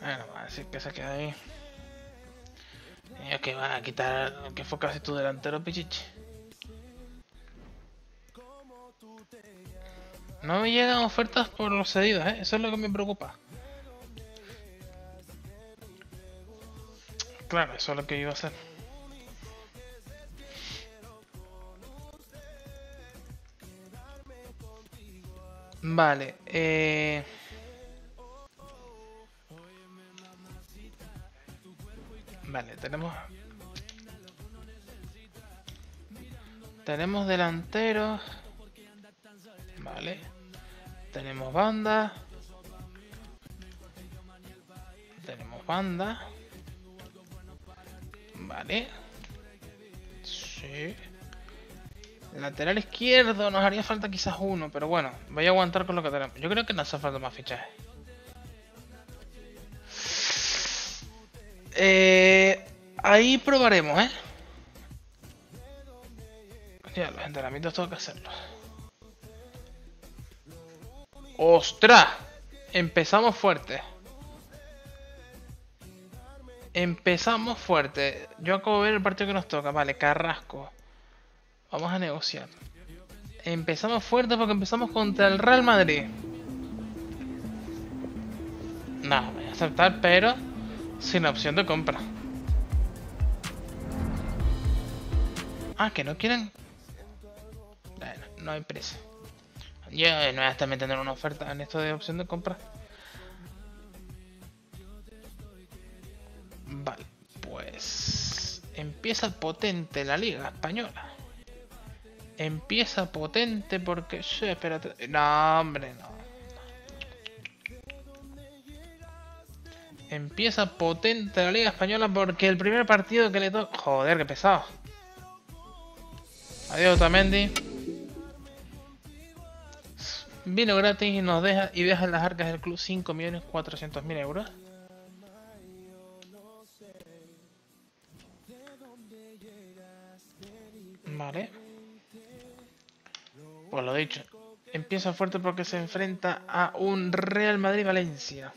Speaker 1: Bueno, va a decir que se queda ahí. Y que va a quitar que fue casi tu delantero pichichi. No me llegan ofertas por los cedidos, ¿eh? eso es lo que me preocupa. Claro, eso es lo que iba a hacer. Vale, eh... Vale, tenemos... Tenemos delanteros. Vale. Tenemos banda. Tenemos banda. Vale. Sí. Lateral izquierdo nos haría falta quizás uno, pero bueno, voy a aguantar con lo que tenemos. Yo creo que no hace falta más fichajes. Eh, ahí probaremos, ¿eh? Ya, los entrenamientos tengo que hacerlos. ¡Ostras! Empezamos fuerte. Empezamos fuerte. Yo acabo de ver el partido que nos toca. Vale, Carrasco. Vamos a negociar. Empezamos fuerte porque empezamos contra el Real Madrid. No, voy a aceptar, pero sin opción de compra. Ah, que no quieren. Bueno, no hay precio. Yo no voy a estar metiendo una oferta en esto de opción de compra. Vale, pues empieza potente la liga española. Empieza potente porque... Sí, espérate. No, hombre, no. Empieza potente la liga española porque el primer partido que le toca... Joder, qué pesado. Adiós, Tamendi. Vino gratis y nos deja y deja en las arcas del club 5.400.000 euros. Vale. Pues lo dicho. Empieza fuerte porque se enfrenta a un Real Madrid-Valencia.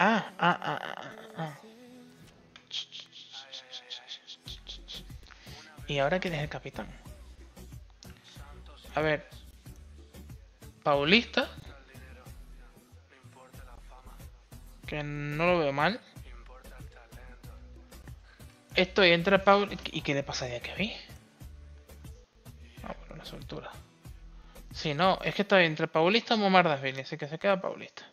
Speaker 1: Ah, ah, ah, ah, ah. ¿Y ahora quién es el capitán? A ver. Paulista. Que no lo veo mal. Esto entra Paul. ¿Y qué le pasaría a Kevin? Ah, bueno, la soltura. Si no, es que está entre Paulista o Momardasville, así que se queda Paulista.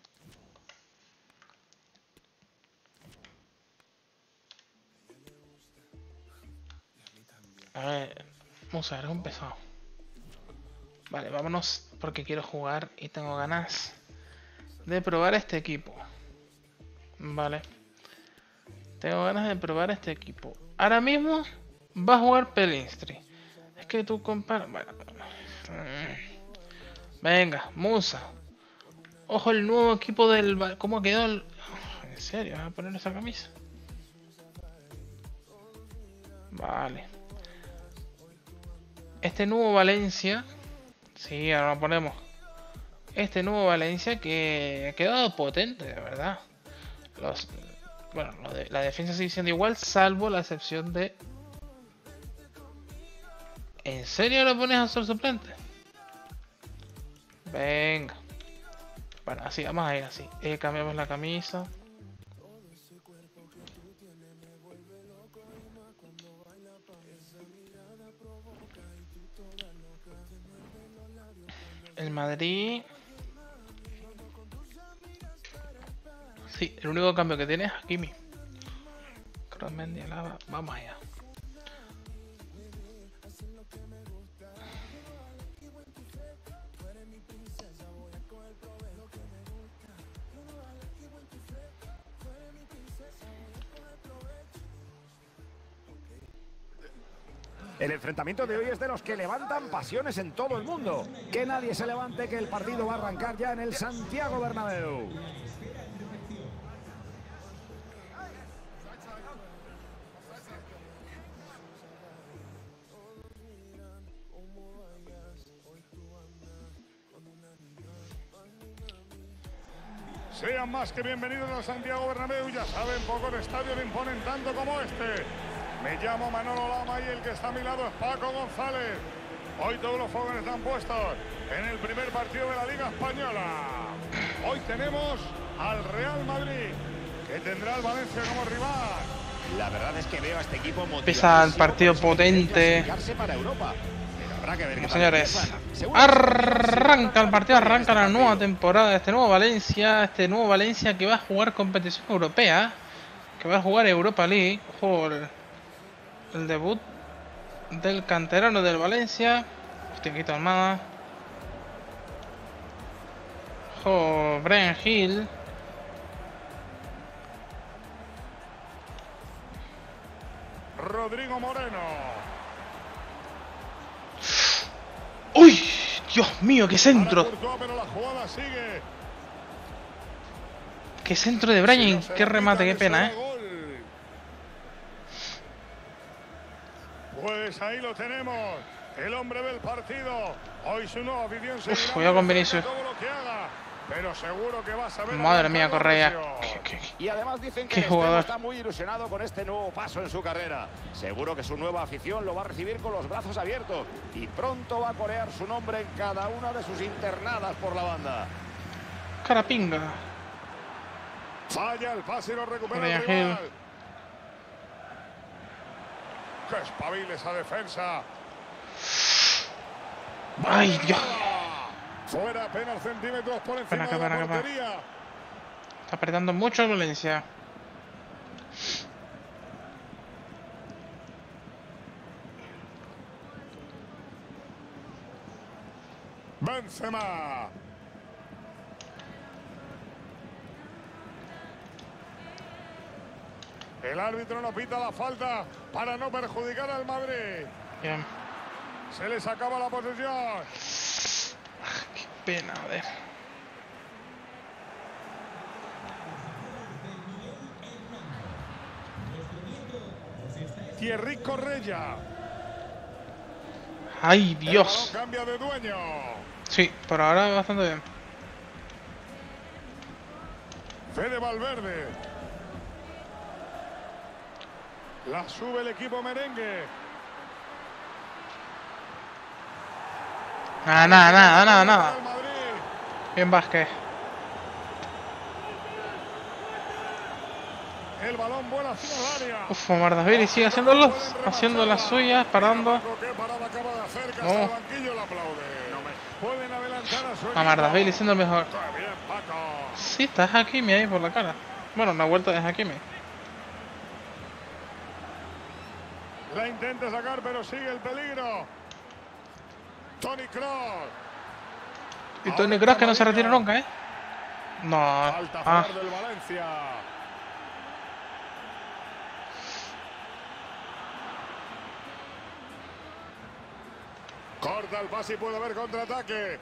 Speaker 1: A ver, vamos a ver, pesado. Vale, vámonos porque quiero jugar y tengo ganas de probar este equipo. Vale. Tengo ganas de probar este equipo. Ahora mismo va a jugar Pelinstri. Es que tú comparas... Bueno, venga, Musa. Ojo el nuevo equipo del... ¿Cómo quedó el... En serio, voy a poner esa camisa. Vale. Este nuevo Valencia. Sí, ahora lo ponemos. Este nuevo Valencia que ha quedado potente, de verdad. Los, bueno, la defensa sigue siendo igual, salvo la excepción de. ¿En serio lo pones a ser suplente? Venga. Bueno, así, vamos a ir así. Eh, cambiamos la camisa. Madrid. Sí, el único cambio que tiene es Hakimi. Kroos, Mendy, Alaba. Vamos allá.
Speaker 3: El enfrentamiento de hoy es de los que levantan pasiones en todo el mundo. Que nadie se levante, que el partido va a arrancar ya en el Santiago Bernabéu.
Speaker 4: Sean más que bienvenidos a Santiago Bernabéu. Ya saben, pocos estadios imponen tanto como este. Me llamo Manolo Lama y el que está a mi lado es Paco González. Hoy todos los jóvenes están puestos en el primer partido de la Liga Española. Hoy tenemos al Real Madrid, que tendrá al Valencia como rival.
Speaker 3: La verdad es que veo a este equipo
Speaker 1: Empieza el partido potente.
Speaker 3: para Europa. Pero habrá que ver qué tal
Speaker 1: Señores, arranca el partido, arranca la nueva temporada de este nuevo Valencia, este nuevo Valencia que va a jugar competición europea, que va a jugar Europa League, por el debut del canterano del Valencia, Hostia, quito Almada, Jo, Brian Hill,
Speaker 4: Rodrigo Moreno.
Speaker 1: ¡Uy! Dios mío, qué centro, qué centro de Brian, qué remate, qué pena, eh.
Speaker 4: gol. Pues ahí lo tenemos. El hombre del partido. Hoy su nueva afición se
Speaker 1: Uf, cuidado con Vinicius.
Speaker 4: todo lo que haga. Pero seguro que va a saber
Speaker 1: Madre mía, Correa. Qué- qué-
Speaker 3: Y además dicen que
Speaker 1: jugador.
Speaker 3: está muy ilusionado con este nuevo paso en su carrera. Seguro que su nueva afición lo va a recibir con los brazos abiertos y pronto va a corear su nombre en cada una de sus internadas por la banda.
Speaker 1: Carapinga.
Speaker 4: Falla el pase y lo recupera el rival. Que espabile esa defensa.
Speaker 1: Ay, Dios.
Speaker 4: Fuera apenas centímetros por encima
Speaker 1: acá,
Speaker 4: de la
Speaker 1: acá.
Speaker 4: portería.
Speaker 1: Está apretando mucho el Valencia.
Speaker 4: Benzema. El árbitro no pita la falta para no perjudicar al Madrid.
Speaker 1: Bien.
Speaker 4: Se les acaba la posesión.
Speaker 1: Qué pena, a ver.
Speaker 4: Thierry Correia.
Speaker 1: Ay, Dios.
Speaker 4: cambia de dueño.
Speaker 1: Sí, por ahora bastante bien.
Speaker 4: Fede Valverde. La sube el equipo merengue.
Speaker 1: Nada, nada, nada, nada, nada. Bien Vázquez.
Speaker 4: El balón vuela hacia el área.
Speaker 1: Uf, Mardasvili sigue haciéndolo, haciendo las suyas, parando. No.
Speaker 4: a
Speaker 1: Mardasvili siendo el mejor. Sí, está Hakimi ahí por la cara. Bueno, una vuelta de Hakimi.
Speaker 4: La intenta sacar, pero sigue el peligro. Tony Kroos.
Speaker 1: Y Tony Kroos que no se retira nunca, ¿eh? No.
Speaker 4: Falta a
Speaker 1: Ah,
Speaker 4: del Valencia. Corta el pase y puede haber contraataque.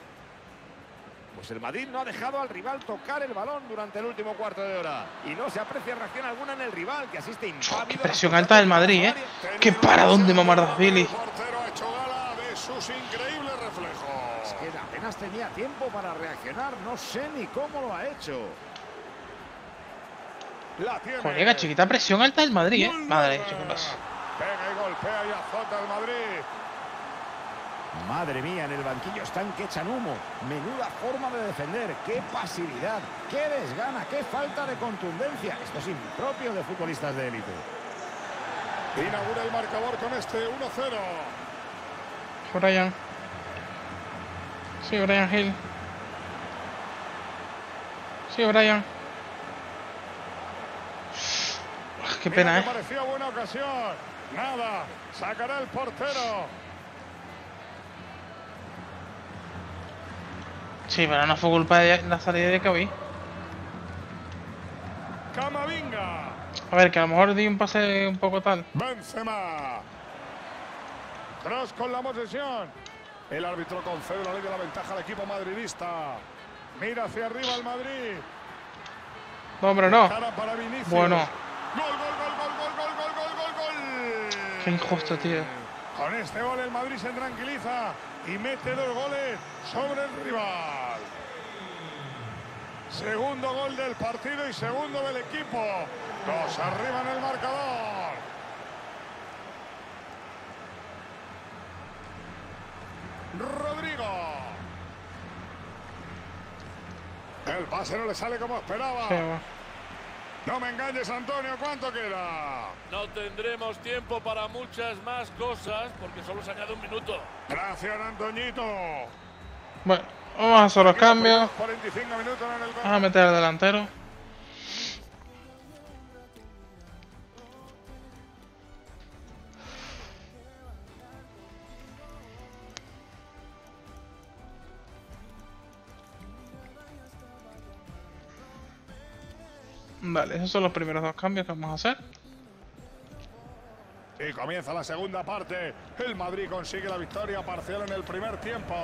Speaker 3: Pues el Madrid no ha dejado al rival tocar el balón durante el último cuarto de hora. Y no se aprecia reacción alguna en el rival, que asiste impávido.
Speaker 1: qué presión alta del Madrid, ¿eh? Qué paradón de Mamardasvili.
Speaker 4: El portero ha hecho gala de sus increíbles
Speaker 3: Es
Speaker 4: reflejos.
Speaker 3: que apenas tenía tiempo para reaccionar, no sé ni cómo lo ha hecho.
Speaker 4: La tiene.
Speaker 1: Colega, chiquita presión alta del Madrid, ¿eh? Madre, chicos.
Speaker 4: Pega y golpea y azota el Madrid.
Speaker 3: Madre mía, en el banquillo están que echan humo. Menuda forma de defender, qué pasividad, qué desgana, qué falta de contundencia. Esto es impropio de futbolistas de élite.
Speaker 4: Inaugura el marcador con este 1-0.
Speaker 1: Brian. Sí, Brian Hill. Sí, Brian. Uf, Qué
Speaker 4: Mira
Speaker 1: pena,
Speaker 4: que
Speaker 1: ¿eh?
Speaker 4: Parecía buena ocasión. Nada. Sacará el portero.
Speaker 1: Sí, pero no fue culpa de la salida de.
Speaker 4: Camavinga.
Speaker 1: A ver, que a lo mejor di un pase un poco tal.
Speaker 4: Benzema. Cross con la posesión. El árbitro concede la ley de la ventaja al equipo madridista. Mira hacia arriba el Madrid.
Speaker 1: No, hombre, no. Bueno.
Speaker 4: Gol, gol, gol, gol, gol, gol, gol, gol, gol, gol.
Speaker 1: Qué injusto, tío.
Speaker 4: Con este gol el Madrid se tranquiliza y mete dos goles sobre el rival. Segundo gol del partido y segundo del equipo. Dos arriba en el marcador. Rodrigo. El pase no le sale como esperaba. No me engañes, Antonio. ¿Cuánto queda?
Speaker 5: No tendremos tiempo para muchas más cosas porque solo se añade un minuto.
Speaker 4: Gracias, Antoñito.
Speaker 1: Bueno, vamos a hacer los cambios.
Speaker 4: 45 minutos en el
Speaker 1: Vamos a meter al delantero. Vale, esos son los primeros dos cambios que vamos a hacer.
Speaker 4: Y comienza la segunda parte. El Madrid consigue la victoria parcial en el primer tiempo.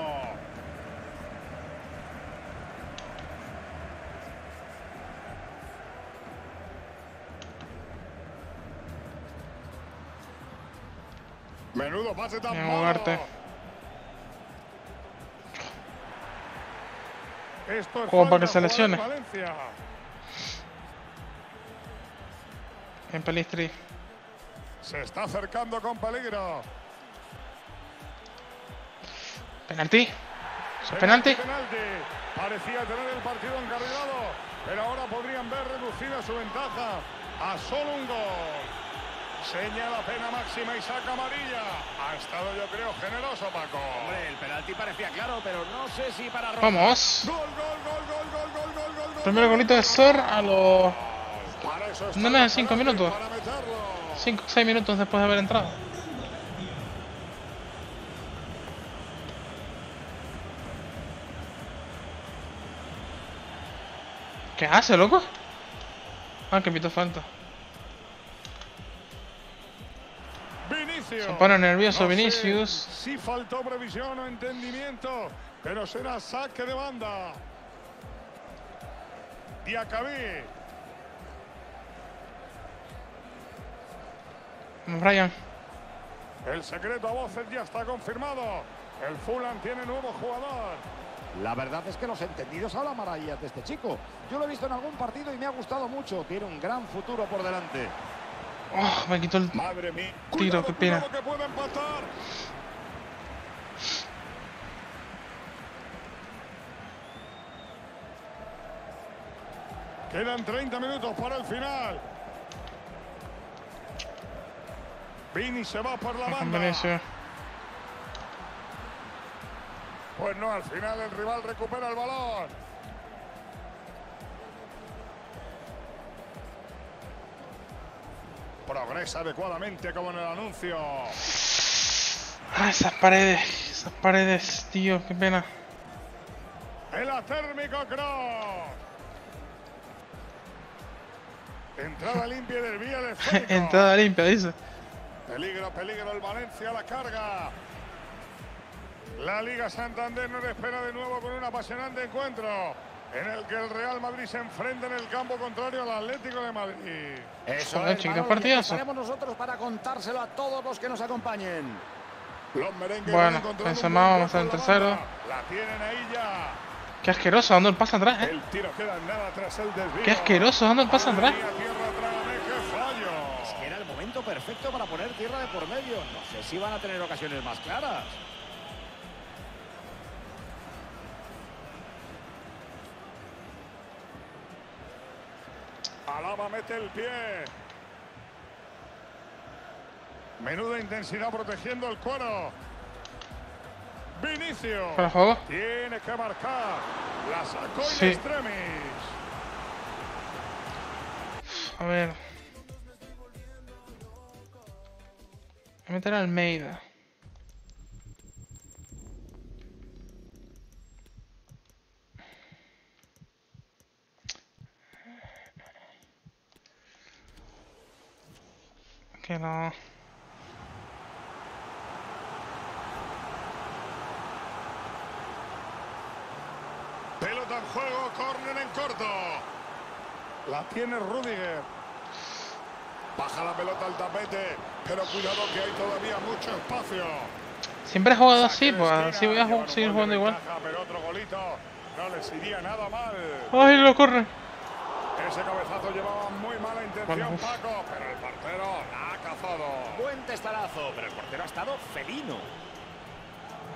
Speaker 4: Menudo pase tan malo. Esto es
Speaker 1: Como para que se lesione.
Speaker 4: Valencia.
Speaker 1: En Pelistri.
Speaker 4: Se está acercando con peligro.
Speaker 1: Penalti. Penalti.
Speaker 4: Parecía tener el partido encarrilado, pero ahora podrían ver reducida su ventaja a solo un gol. Señala pena máxima y saca amarilla. Ha estado, yo creo, generoso, Paco.
Speaker 3: El penalti parecía claro, pero no sé si para.
Speaker 1: Vamos.
Speaker 4: Gol, gol, gol, gol, gol, gol, gol, gol.
Speaker 1: Primer golito de Sor a los
Speaker 4: el
Speaker 1: cinco
Speaker 4: penalti,
Speaker 1: minutos.
Speaker 4: Para meterlo.
Speaker 1: 5 6 minutos después de haber entrado. ¿Qué hace, loco? Ah, que pito falta.
Speaker 4: Vinicius.
Speaker 1: Se pone nervioso Vinicius.
Speaker 4: Si faltó previsión o entendimiento, pero será saque de banda.
Speaker 1: Brian.
Speaker 4: El secreto a voces ya está confirmado. El Fulham tiene nuevo jugador.
Speaker 3: La verdad es que los entendidos hablan maravillas de este chico. Yo lo he visto en algún partido y me ha gustado mucho. Tiene un gran futuro por delante.
Speaker 1: Oh, me quitó el.
Speaker 4: Madre mía.
Speaker 1: Tiro, qué pena.
Speaker 4: que puede empatar. Quedan 30 minutos para el final. Vini se va por la banda. Pues no, al final el rival recupera el balón. Progresa adecuadamente como en el anuncio.
Speaker 1: Ah, esas paredes. Esas paredes, tío, qué pena.
Speaker 4: El atérmico Cross. Entrada limpia del vía esférico.
Speaker 1: Entrada limpia, dice.
Speaker 4: Peligro, peligro, el Valencia la carga. La Liga Santander nos espera de nuevo con un apasionante encuentro en el que el Real Madrid se enfrenta en el campo contrario al Atlético de Madrid.
Speaker 3: Eso es,
Speaker 1: chico,
Speaker 3: Manolo, y aquí
Speaker 1: partidazo.
Speaker 3: estaremos nosotros para contárselo a todos los que nos acompañen.
Speaker 4: Los merengues
Speaker 1: Bueno, Benzema vamos a estar en
Speaker 4: hueco en la
Speaker 1: tercero.
Speaker 4: La tienen ahí ya.
Speaker 1: Qué asqueroso dando el pase atrás, eh.
Speaker 4: El tiro queda nada tras el desvío.
Speaker 1: Qué asqueroso dando el
Speaker 4: Madre
Speaker 1: atrás.
Speaker 3: Momento perfecto para poner tierra de por medio. No sé si van a tener ocasiones más claras.
Speaker 4: Alaba mete el pie. Menuda intensidad protegiendo el cuero. Vinicio.
Speaker 1: ¿Para el juego?
Speaker 4: Tiene que marcar. La sacó
Speaker 1: Sí.
Speaker 4: extremis.
Speaker 1: A ver. A meter a Almeida. Que no.
Speaker 4: Pelota en juego, córner en corto. La tiene Rudiger. Baja la pelota al tapete, pero cuidado que hay todavía mucho espacio.
Speaker 1: Siempre he jugado así, pues así voy a seguir jugando igual.
Speaker 4: Pero otro golito no les iría nada mal.
Speaker 1: ¡Ay, lo corre!
Speaker 4: Ese cabezazo llevaba muy mala intención
Speaker 1: Bueno.
Speaker 4: Paco, pero el portero la ha cazado.
Speaker 3: Buen testarazo, pero el portero ha estado felino.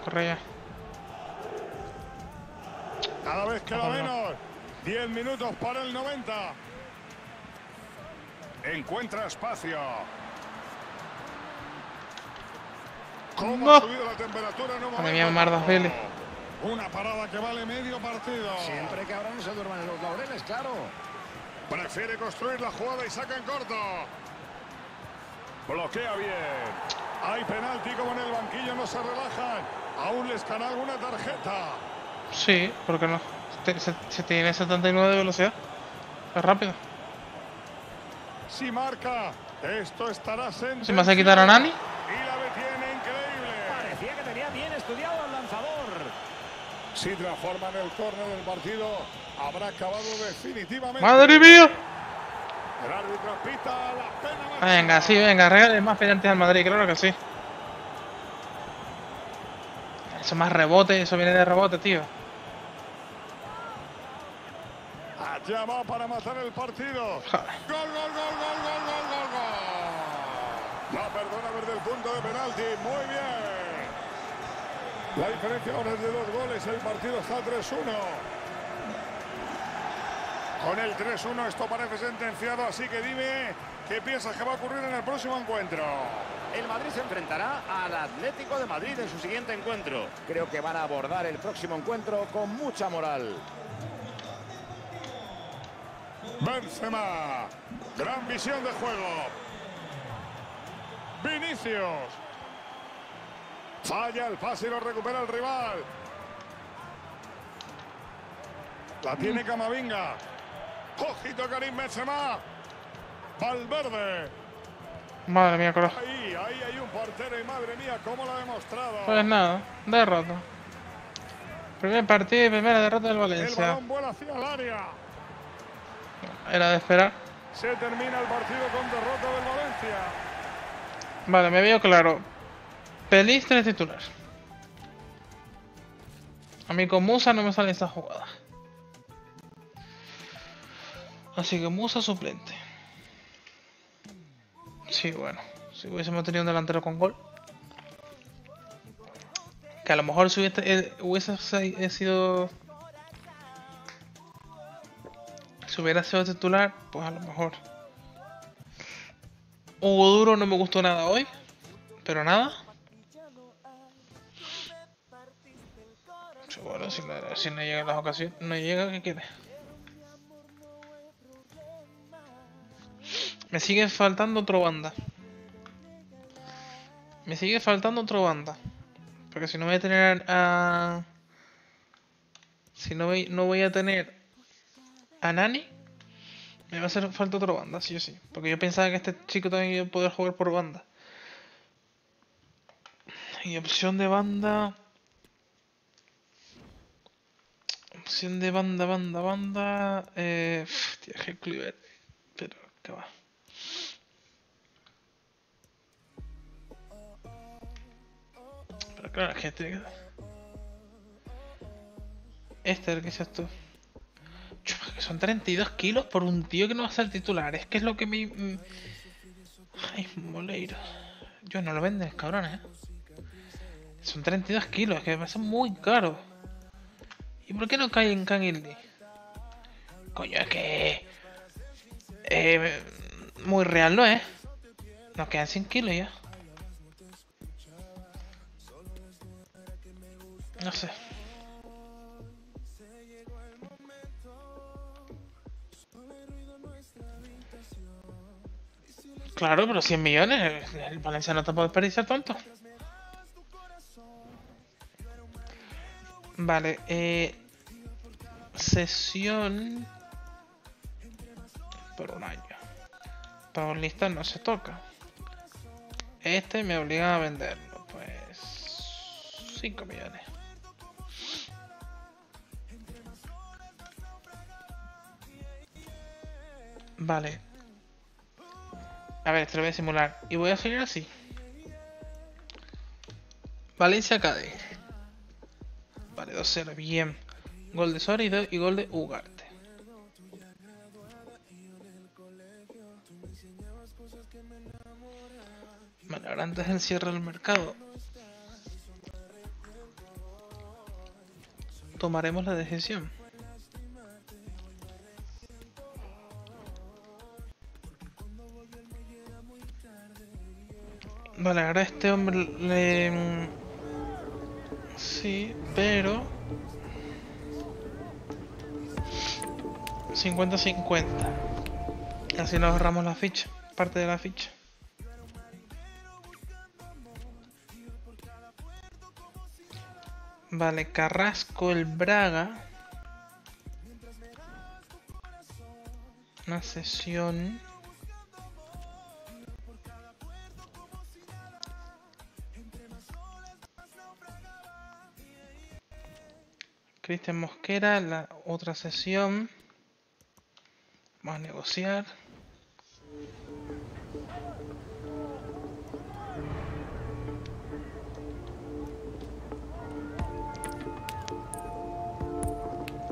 Speaker 1: Corre ya.
Speaker 4: Cada vez queda menos. 10 minutos para el 90. Encuentra espacio. ¿Cómo
Speaker 1: No.
Speaker 4: ha subido la temperatura dado?
Speaker 1: Vélez.
Speaker 4: Una parada que vale medio partido.
Speaker 3: Siempre que ahora no se duerman en los laureles, claro.
Speaker 4: Prefiere construir la jugada y saca en corto. Bloquea bien. Hay penalti como en el banquillo, no se relajan. Aún les gana alguna tarjeta.
Speaker 1: Sí, ¿por qué no? Se, se tiene 79 de velocidad. Es rápido.
Speaker 4: Si marca, esto estará sentenciado.
Speaker 1: ¿Se me hace quitar a Nani?
Speaker 4: Y la detiene increíble.
Speaker 3: Parecía que tenía bien estudiado al lanzador.
Speaker 4: Si transforman el córner del partido, habrá acabado definitivamente.
Speaker 1: ¡Madre mía!
Speaker 4: El árbitro pita la pena máxima.
Speaker 1: Venga, sí, venga, regale más penaltis al Madrid, claro que sí. Eso más rebote, eso viene de rebote, tío.
Speaker 4: Va para matar el partido. Gol, gol, gol, gol, gol, gol, gol, gol. No perdona desde el punto de penalti. Muy bien. La diferencia ahora es de dos goles. El partido está 3-1. Con el 3-1 esto parece sentenciado, así que dime qué piensas que va a ocurrir en el próximo encuentro.
Speaker 3: El Madrid se enfrentará al Atlético de Madrid en su siguiente encuentro. Creo que van a abordar el próximo encuentro con mucha moral.
Speaker 4: Benzema. Gran visión de juego. Vinicius. Falla el pase y lo recupera el rival. La tiene Camavinga. Ojito Karim Benzema. Valverde.
Speaker 1: Madre mía.
Speaker 4: Ahí, ahí hay un portero y madre mía, cómo lo ha demostrado.
Speaker 1: Pues nada, derrota. Primer partido y primera derrota del
Speaker 4: el
Speaker 1: Valencia.
Speaker 4: balón vuela hacia el área.
Speaker 1: Era de esperar.
Speaker 4: Se termina el partido con derrota del Valencia.
Speaker 1: Vale, me veo claro. Pelistre titular. A mí con Musa no me sale esa jugada. Así que Musa suplente. Sí, bueno. Si hubiésemos tenido un delantero con gol. Que a lo mejor si hubiese, eh, hubiese se- sido... Si hubiera sido titular, pues a lo mejor. Hugo Duro no me gustó nada hoy. Pero nada. Bueno, si no, si llega las ocasiones, no llega, ¿qué quiere? Me sigue faltando otro banda. Me sigue faltando otro banda. Porque si no voy a tener a... Si no voy, no voy a tener a Nani, me va a hacer falta otro banda, sí o sí. Porque yo pensaba que este chico también iba a poder jugar por banda. Y opción de banda... Opción de banda, banda, banda... Eh... Tío, que Kluivert. Pero, ¿qué va? Pero claro, es que tiene que... Este es el que dices tú. Que son 32 kilos por un tío que no va a ser titular. Es que es lo que me... Ay, Moleiro. Yo no lo venden, cabrones, ¿eh? Son 32 kilos, que me parece muy caro. ¿Y por qué no cae en Kangildi? Coño, es que... Eh, muy real, ¿no es? Nos quedan 100 kilos ya. No sé. Claro, pero 100 millones. el- Valencia no te puede desperdiciar tanto. Vale, eh. Sesión. Por un año. Paulista no se toca. Este me obliga a venderlo. Pues. 5 millones. Vale. A ver, te lo voy a simular. Y voy a seguir así. Valencia Cádiz. Vale, 2-0, bien. Gol de Sori y gol de Ugarte. Vale, ahora antes del cierre del mercado. Tomaremos la decisión. Vale, ahora este hombre le... mm, Sí, pero... 50-50. Así nos ahorramos la ficha, parte de la ficha. Vale, Carrasco el Braga. Una sesión. Cristian Mosquera, la otra sesión. Vamos a negociar.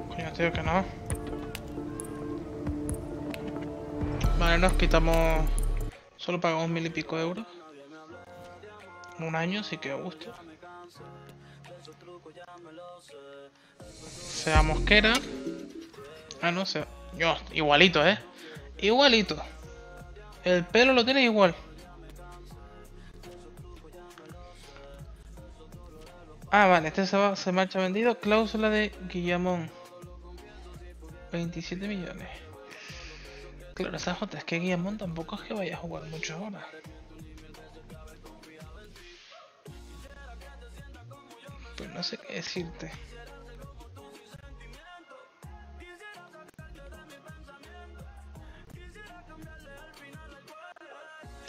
Speaker 1: Coño, digo que no. Vale, nos quitamos. Solo pagamos mil y pico euros. En un año, así que a gusto. Sea Mosquera. Ah, no sé. Yo, igualito, eh. Igualito. El pelo lo tiene igual. Ah, vale, este se, va, se marcha vendido. Cláusula de Guillamón. 27 millones. Claro, esa jota es que Guillamón tampoco es que vaya a jugar mucho ahora. Pues no sé qué decirte.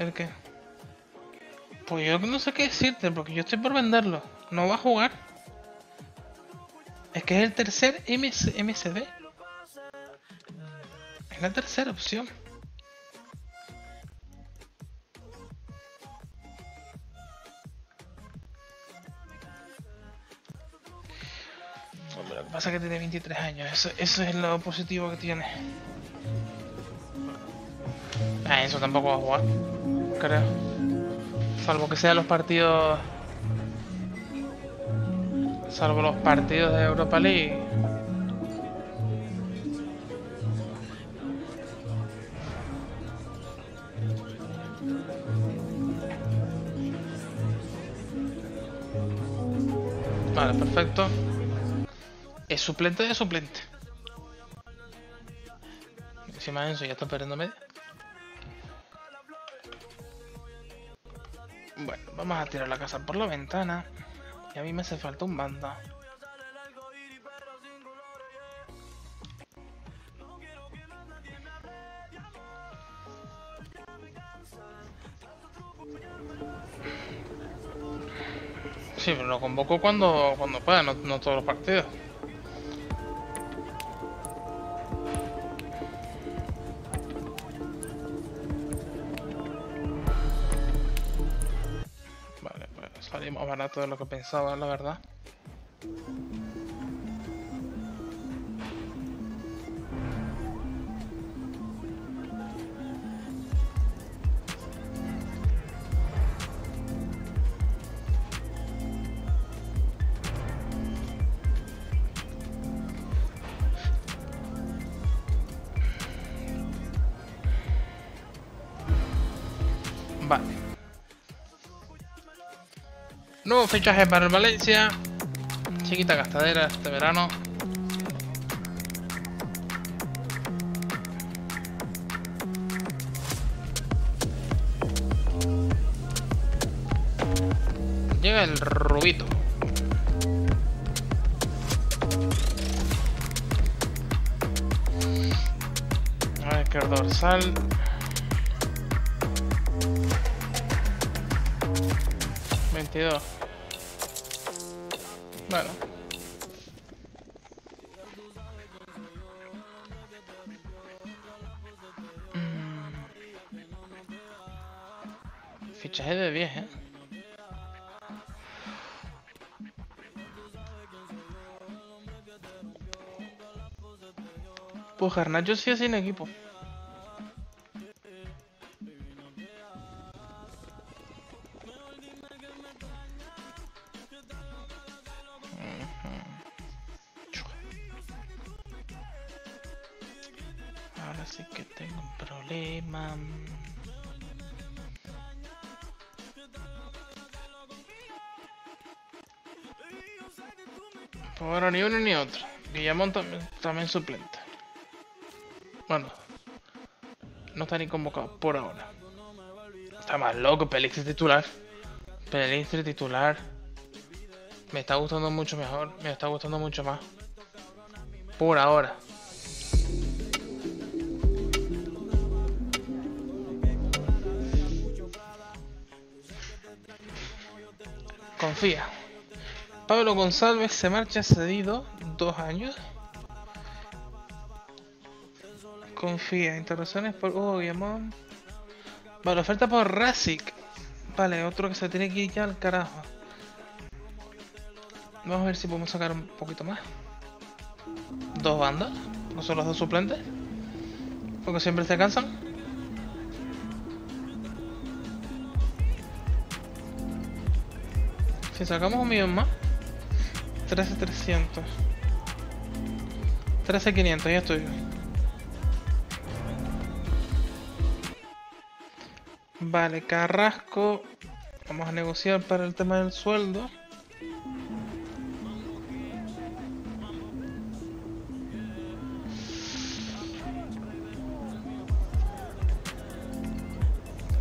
Speaker 1: ¿El qué? Pues yo no sé qué decirte, porque yo estoy por venderlo. No va a jugar. Es que es el tercer MS MCD. Es la tercera opción. Lo que pasa es que tiene 23 años. Eso, eso es lo positivo que tiene. Ah, eso tampoco va a jugar. Creo. Salvo que sean los partidos. Salvo los partidos de Europa League. Vale, perfecto. Es suplente de suplente. Encima de eso ya está perdiendo media. Bueno, vamos a tirar la casa por la ventana. Y a mí me hace falta un banda. Sí, pero lo convoco cuando, cuando pueda, no, no todos los partidos. Salió más barato de lo que pensaba, la verdad. Nuevo fichaje para el Valencia. Chiquita gastadera este verano. Llega el rubito. A ver, dorsal. Veintidós. Bueno. Mm. De 10, ¿eh? Pues Garnacho sí sin equipo. Suplente. Bueno, no está ni convocado por ahora. Está más loco, Pelixi titular. Pelixi titular. Me está gustando mucho mejor, me está gustando mucho más. Por ahora. Confía. Pablo González se marcha cedido dos años. Confía. Interrogaciones por Hugo Guillamón. Vale, oferta por Rasic. Vale, otro que se tiene que ir ya al carajo. Vamos a ver si podemos sacar un poquito más. Dos bandas. No son los dos suplentes. Porque siempre se cansan. Si sacamos un millón más. 13.300. 13.500, ya estoy. Vale, Carrasco. Vamos a negociar para el tema del sueldo.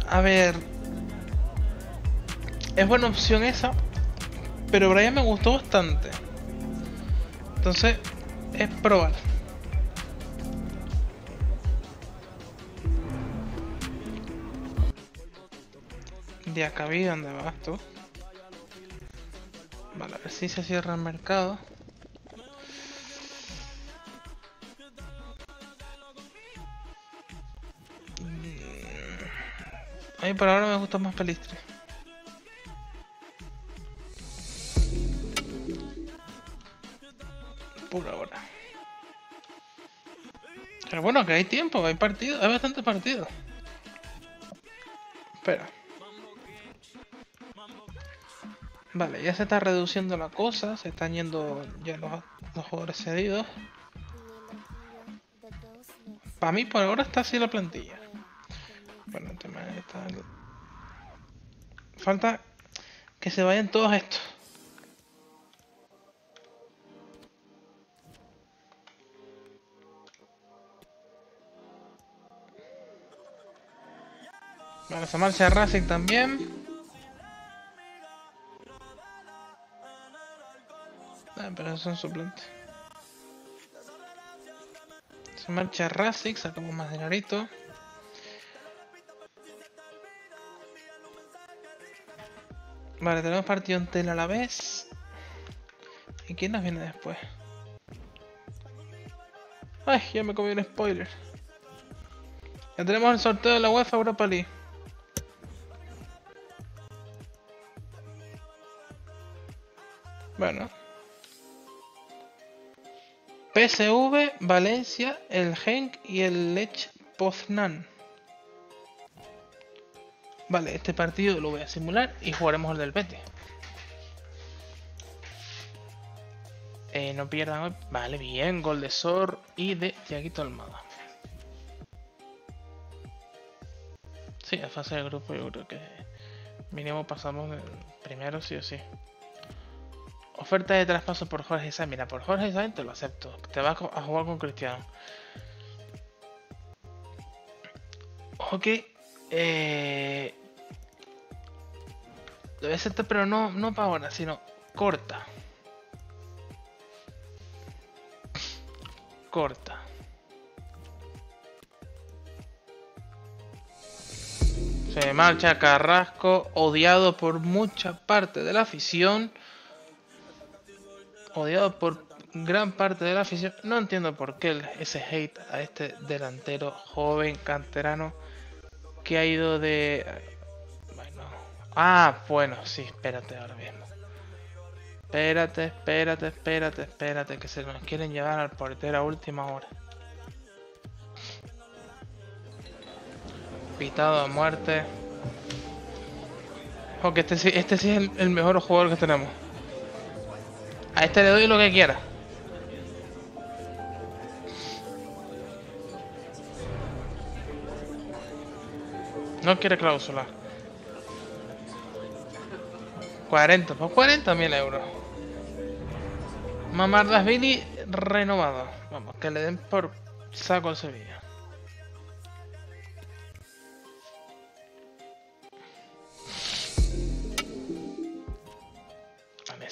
Speaker 1: A ver. Es buena opción esa. Pero Brian me gustó bastante. Entonces, es probar. De acá vi dónde vas tú. Vale, a ver si se cierra el mercado. A mí por ahora me gusta más Pelistre. Por ahora. Pero bueno, que hay tiempo, hay partido, hay bastante partido. Espera. Vale, ya se está reduciendo la cosa, se están yendo ya los, los jugadores cedidos. Para mí por ahora está así la plantilla. Bueno, el tema está... Falta que se vayan todos estos. Vale, se marcha Racing también. Pero son suplentes. Se marcha Racing, sacamos más dinerito. Vale, tenemos partido en tela a la vez. ¿Y quién nos viene después? Ay, ya me comí un spoiler. Ya tenemos el sorteo de la UEFA Europa League. Bueno. PSV, Valencia, el Genk y el Lech Poznan. Vale, este partido lo voy a simular y jugaremos el del Betis. Eh, no pierdan. Vale, bien. Gol de Sor y de Tiaguito Almada. Sí, a fase de grupo yo creo que mínimo pasamos primero sí o sí. Oferta de traspaso por Jorge Sainz. Mira, por Jorge Sainz te lo acepto. Te vas a jugar con Cristiano. Ojo que... Eh, debe ser, pero no, no para ahora, sino corta. Corta. Se marcha Carrasco, odiado por mucha parte de la afición. Odiado por gran parte de la afición. No entiendo por qué ese hate a este delantero joven, canterano, que ha ido de... Bueno. Ah, bueno, sí, espérate ahora mismo. Espérate, espérate, espérate, espérate, que se nos quieren llevar al portero a última hora. Pitado a muerte. Porque este, este sí es el mejor jugador que tenemos. A este le doy lo que quiera. No quiere cláusula. 40, pues 40 mil euros. Mamardashvili renovado. Vamos, que le den por saco al Sevilla.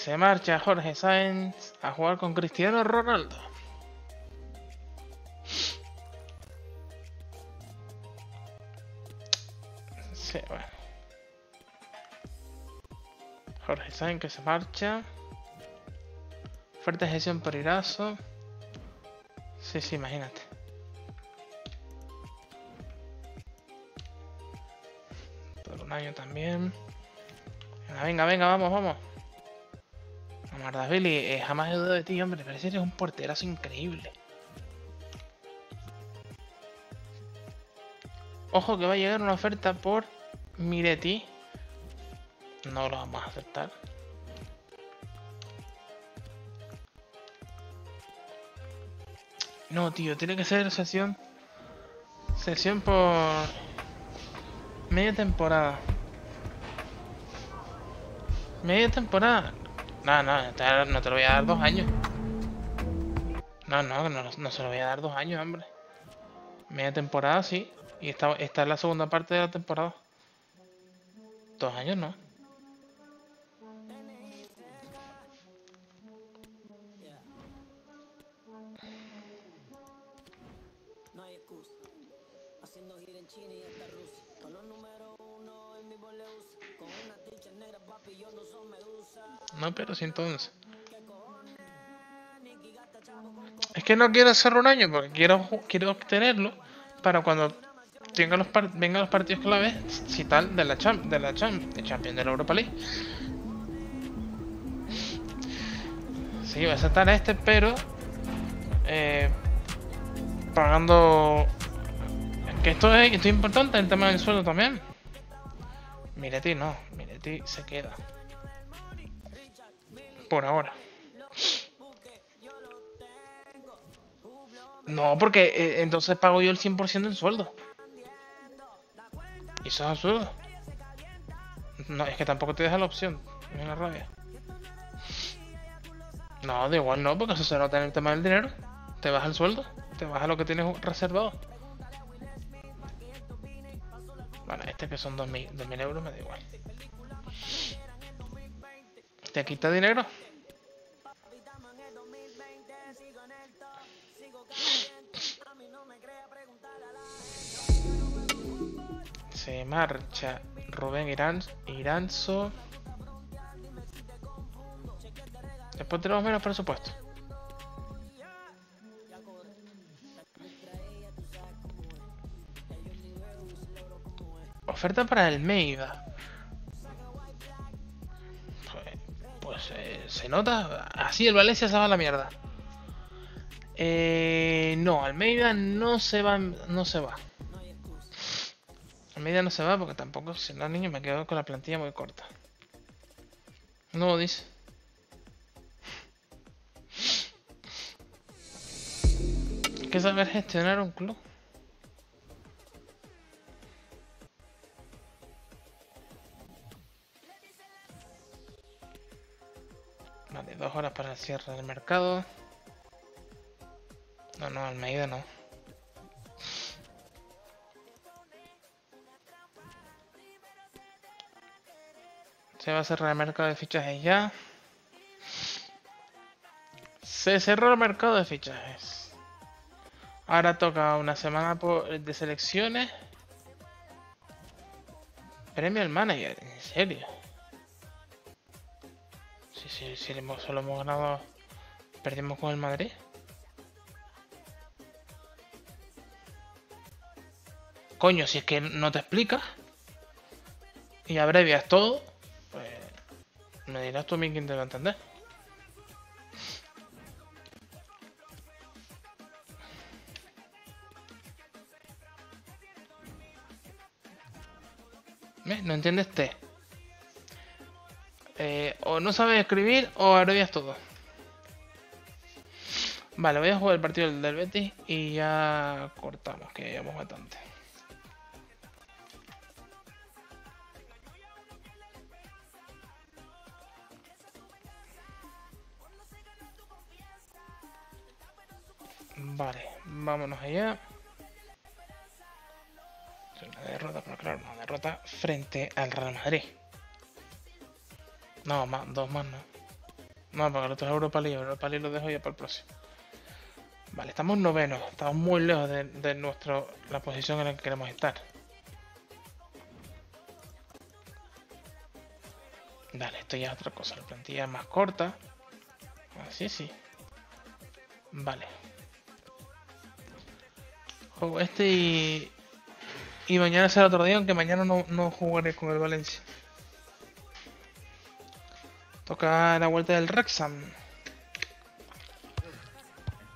Speaker 1: Se marcha Jorge Sáenz a jugar con Cristiano Ronaldo. Sí, bueno. Jorge Sáenz que se marcha. Fuerte gestión por Irazo. Sí, sí, imagínate. Por un año también. Venga, venga, vamos, vamos. Amardashvili, eh, jamás he dudado de ti, hombre. Parece que eres un porterazo increíble. Ojo que va a llegar una oferta por Miretti. No lo vamos a aceptar. No, tío, tiene que ser sesión. Sesión por media temporada. Media temporada. No, no, no te lo voy a dar dos años. No, no, no, no se lo voy a dar dos años, hombre. Media temporada, sí. Y esta, esta es la segunda parte de la temporada. Dos años. No
Speaker 6: No,
Speaker 1: pero sí entonces. Es que no quiero hacerlo un año porque quiero, quiero obtenerlo para cuando tenga los vengan los partidos clave, si tal, de la Champ, de la Champ, de Champions de la Europa League. Sí, va a estar este, pero eh, pagando. Que esto es, esto es importante el tema del sueldo también. Mireti no, Mireti se queda. Por ahora. No, porque eh, entonces pago yo el 100% del sueldo. Y eso es absurdo. No, es que tampoco te deja la opción. Rabia. No, da igual no, porque eso se nota en el tema del dinero. Te baja el sueldo, te baja lo que tienes reservado. Bueno, este que son 2.000 2.000 euros me da igual. ¿Te quita dinero? Se marcha Rubén Iranzo. Después tenemos menos presupuesto. Oferta para el Meiba. Pues, pues, eh, se nota. Así el Valencia se va a la mierda. Eh, no, Almeida no se va. No se va. Almeida no se va porque tampoco, si no, niño, me quedo con la plantilla muy corta. No, dice. Hay que saber gestionar un club. Vale, dos horas para el cierre del mercado. No, no, Almeida no. Se va a cerrar el mercado de fichajes ya. Se cerró el mercado de fichajes. Ahora toca una semana de selecciones. Premio al manager, en serio. Sí, sí, sí, hemos- solo hemos ganado. Perdimos con el Madrid. Coño, si es que no te explicas y abrevias todo, me dirás tú a mí quién te va a entender. ¿Ves? No entiendes T. Eh, o no sabes escribir o abrevias todo. Vale, voy a jugar el partido del Betis y ya cortamos, que llevamos bastante. Vale, vámonos allá. Es una derrota, pero claro, una derrota frente al Real Madrid. No, más, dos más no. No, porque el otro es Europa League. Europa League lo dejo ya para el próximo. Vale, estamos novenos. Estamos muy lejos de, nuestro, la posición en la que queremos estar. Dale, esto ya es otra cosa. La plantilla es más corta. Así sí. Vale. Juego este y... Y mañana será otro día, aunque mañana no, no jugaré con el Valencia. Toca la vuelta del Wrexham.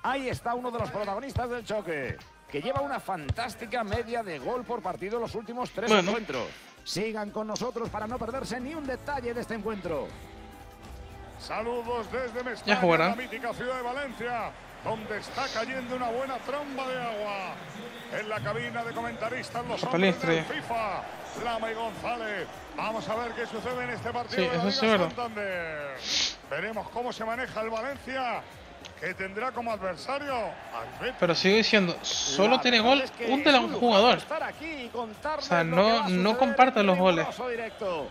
Speaker 3: Ahí está uno de los protagonistas del choque, que lleva una fantástica media de gol por partido en los últimos tres
Speaker 1: Bueno.
Speaker 3: encuentros. Sigan con nosotros para no perderse ni un detalle de este encuentro.
Speaker 4: Saludos desde
Speaker 1: Ya
Speaker 4: Mestalla,
Speaker 1: jugará.
Speaker 4: la mítica ciudad de Valencia, donde está cayendo una buena tromba de agua. En la cabina de comentaristas los hombres del FIFA, Lama y González. Vamos a ver qué sucede en este partido
Speaker 1: Sí,
Speaker 4: de la Liga. Santander. Veremos cómo se maneja el Valencia, que tendrá como adversario al.
Speaker 1: Pero sigo diciendo, solo
Speaker 3: La
Speaker 1: tiene gol
Speaker 3: es que
Speaker 1: un de
Speaker 3: y contarles
Speaker 1: O sea, no- no comparte los goles.
Speaker 3: directo.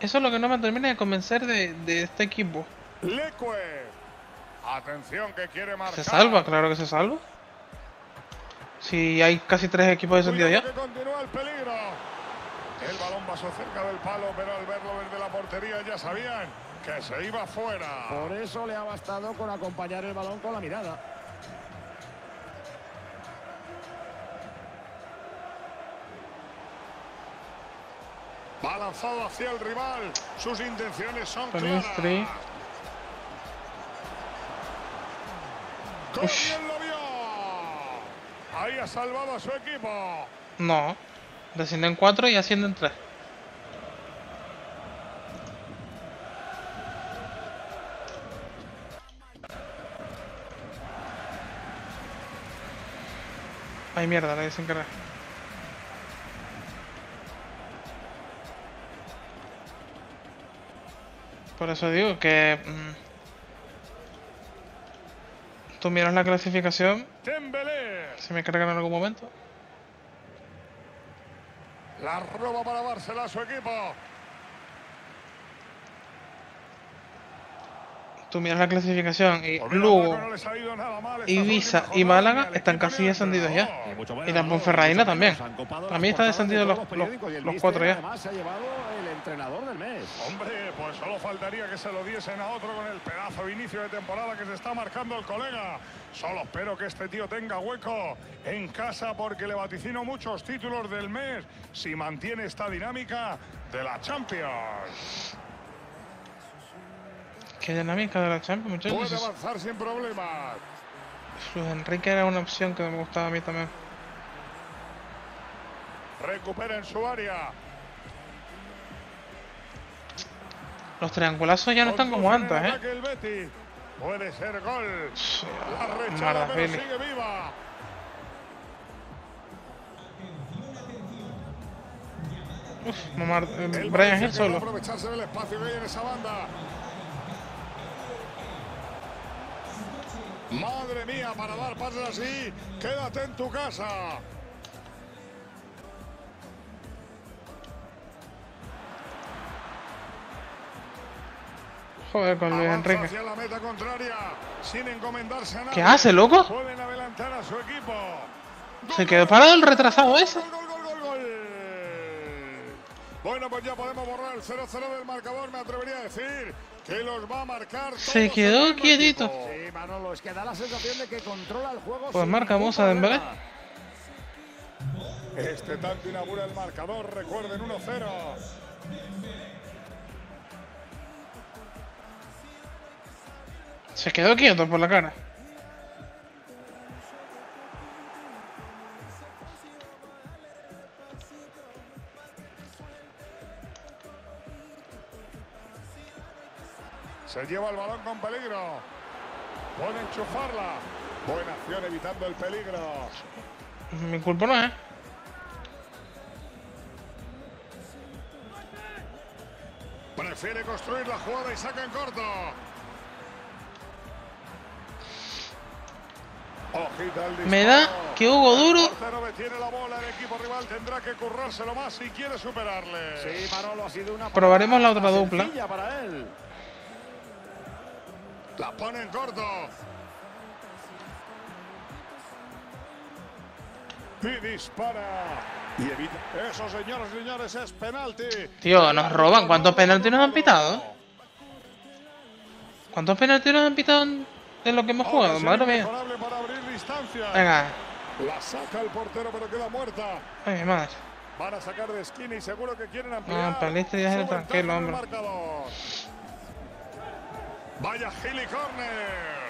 Speaker 1: Eso es lo que no me termina de convencer de, de este equipo.
Speaker 4: Leque. Atención que quiere marcar.
Speaker 1: ¿Se salva? Claro que se salva. Si hay casi tres equipos descendidos ya.
Speaker 4: que continúa el peligro. El balón pasó cerca del palo, pero al verlo desde la portería ya sabían que se iba fuera.
Speaker 3: Por eso le ha bastado con acompañar el balón con la mirada.
Speaker 4: Va lanzado hacia el rival. Sus intenciones son claras.
Speaker 1: Ush.
Speaker 4: Ahí ha salvado a su equipo.
Speaker 1: No. Descienden cuatro y ascienden tres. Ay mierda, la desencargué. Por eso digo que... mm, tú miras la clasificación, se me carga en algún momento.
Speaker 4: La roba para dársela a su equipo.
Speaker 1: Tú miras la clasificación y Lugo
Speaker 4: no les ha ido nada mal estas
Speaker 1: Ibiza y Málaga están casi descendidos ya.
Speaker 3: mucho
Speaker 1: Y la Ponferradina también. Para mí está descendido los- los- los cuatro ya.
Speaker 3: Además se ha llevado el entrenador del mes.
Speaker 4: Hombre, pues solo faltaría que se lo diesen a otro con el pedazo de inicio de temporada que se está marcando el colega. Solo espero que este tío tenga hueco en casa porque le vaticino muchos títulos del mes si mantiene esta dinámica de la Champions.
Speaker 1: Qué dinámica de la Champions,
Speaker 4: Puede
Speaker 1: muchachos.
Speaker 4: avanzar sin problemas.
Speaker 1: Luis Enrique era una opción que me gustaba a mí también.
Speaker 4: Recupera en su área.
Speaker 1: Los triangulazos ya no están como antes, ¿eh?
Speaker 4: Puede ser gol. La rechada pero sigue viva.
Speaker 1: Uf, Mamar- eh, Brian Hill solo.
Speaker 4: aprovecharse del espacio que hay en esa banda. Madre mía, para dar pases así, quédate en tu casa.
Speaker 1: Joder, con Luis Enrique.
Speaker 4: hacia la meta contraria, sin encomendarse a nada.
Speaker 1: ¿Qué hace, loco?
Speaker 4: Pueden adelantar a su equipo.
Speaker 1: Se quedó parado el retrasado ese.
Speaker 4: Bueno, pues ya podemos borrar el 0-0 del marcador. Me atrevería a decir que los va a marcar.
Speaker 1: Se quedó quietito.
Speaker 3: Sí, Manolo, es que da la sensación de que controla el juego.
Speaker 1: Pues
Speaker 3: sin
Speaker 1: marcamos
Speaker 3: ningún
Speaker 1: a Dembélé.
Speaker 4: Este tanto inaugura el marcador. Recuerden 1-0.
Speaker 1: Se quedó quieto por la cara.
Speaker 4: Se lleva el balón con peligro. Puede enchufarla. Buena acción evitando el peligro.
Speaker 1: Mi culpa no es.
Speaker 4: Prefiere construir la jugada y saca en corto.
Speaker 1: Me da que Hugo Duro. Probaremos la otra dupla.
Speaker 3: sencilla para él.
Speaker 4: La pone en corto. Y dispara. Y evita. Eso, señoras y señores, es penalti.
Speaker 1: Tío, nos roban. ¿Cuántos penaltis nos han pitado? ¿Cuántos penaltis nos han pitado de lo que hemos jugado? Madre mía.
Speaker 4: para.
Speaker 1: Venga.
Speaker 4: La saca el portero, pero queda muerta.
Speaker 1: Ay, mi madre.
Speaker 4: Van a sacar de esquina y seguro que quieren ampliar.
Speaker 1: Ah, Pelistri ya se
Speaker 4: su ventaja
Speaker 1: tranquilo, hombre.
Speaker 4: Vaya Gili Corner.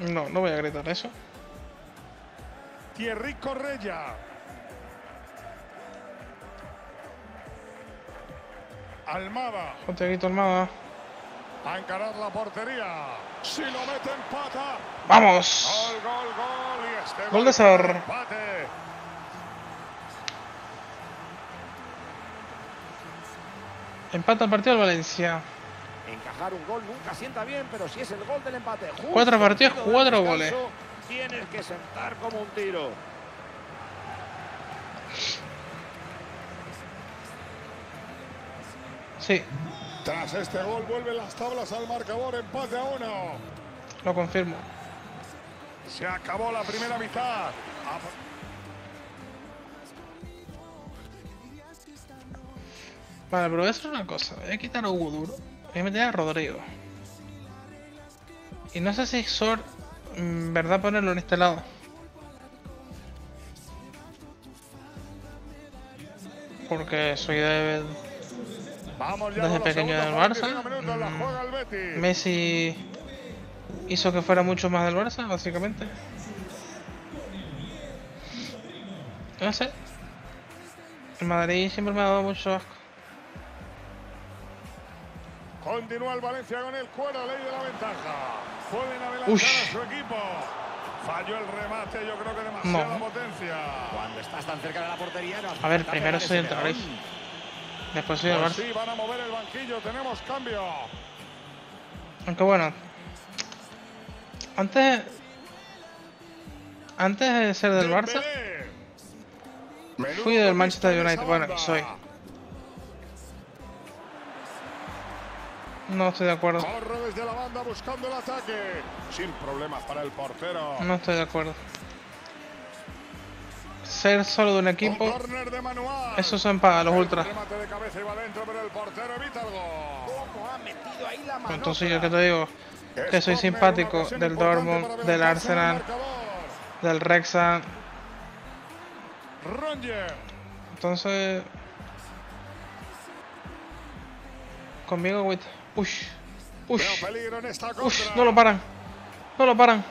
Speaker 1: No, no voy a gritar eso.
Speaker 4: Thierry Correia. Almada
Speaker 1: Joder, Guito Almada.
Speaker 4: a encarar la portería. Si lo mete empata.
Speaker 1: ¡Vamos!
Speaker 4: Gol, gol, gol. Y este
Speaker 1: Gol de Sar.
Speaker 4: Empate.
Speaker 1: Empata el partido del Valencia.
Speaker 3: Encajar un gol nunca sienta bien, pero si es el gol del empate.
Speaker 1: Cuatro partidos, cuatro goles.
Speaker 3: Tienes que sentar como un tiro.
Speaker 1: Sí,
Speaker 4: Tras este gol vuelven las tablas al marcador. Empate a uno.
Speaker 1: lo confirmo.
Speaker 4: Se acabó la primera mitad. A-
Speaker 1: Vale, pero voy a hacer una cosa. Voy a quitar a Hugo Duro. Voy a meter a Rodrigo. Y no sé si es Sor, mm, verdad ponerlo en este lado. Porque soy de
Speaker 4: Vamos ya
Speaker 1: Desde pequeño del Barça,
Speaker 4: 25 minutos, la
Speaker 1: mm. Messi hizo que fuera mucho más del Barça, básicamente. No sé. El Madrid siempre me ha dado mucho asco.
Speaker 4: Continúa el Valencia con el cuero, ley de la ventaja. Pueden adelantar
Speaker 1: Ush.
Speaker 4: a su equipo. Falló el remate, yo creo que demasiada
Speaker 1: No.
Speaker 4: potencia.
Speaker 3: Cuando estás tan cerca de la portería, no
Speaker 1: A ver, primero soy el
Speaker 3: balón.
Speaker 1: Después soy del
Speaker 4: Pues
Speaker 1: Barça.
Speaker 4: sí, van a mover el banquillo, tenemos cambio.
Speaker 1: Aunque bueno. Antes. Antes de ser del Barça, fui del Manchester United. Bueno, soy. No estoy de acuerdo.
Speaker 4: Corre desde la banda buscando el ataque. Sin problemas para el portero.
Speaker 1: No estoy de acuerdo. Ser solo de un
Speaker 4: Un
Speaker 1: equipo,
Speaker 4: córner de
Speaker 1: eso son para los
Speaker 4: El
Speaker 1: ultras.
Speaker 4: remate de cabeza iba dentro, pero el portero evita el gol.
Speaker 3: ¿Cómo ha metido ahí la mano?
Speaker 1: Entonces yo que te digo, que soy simpático del Dortmund, del Arsenal, del.
Speaker 4: Ronger.
Speaker 1: Entonces. Conmigo, wait. Ush. Ush.
Speaker 4: Veo peligro en esta contra.
Speaker 1: Ush. No lo paran. No lo paran.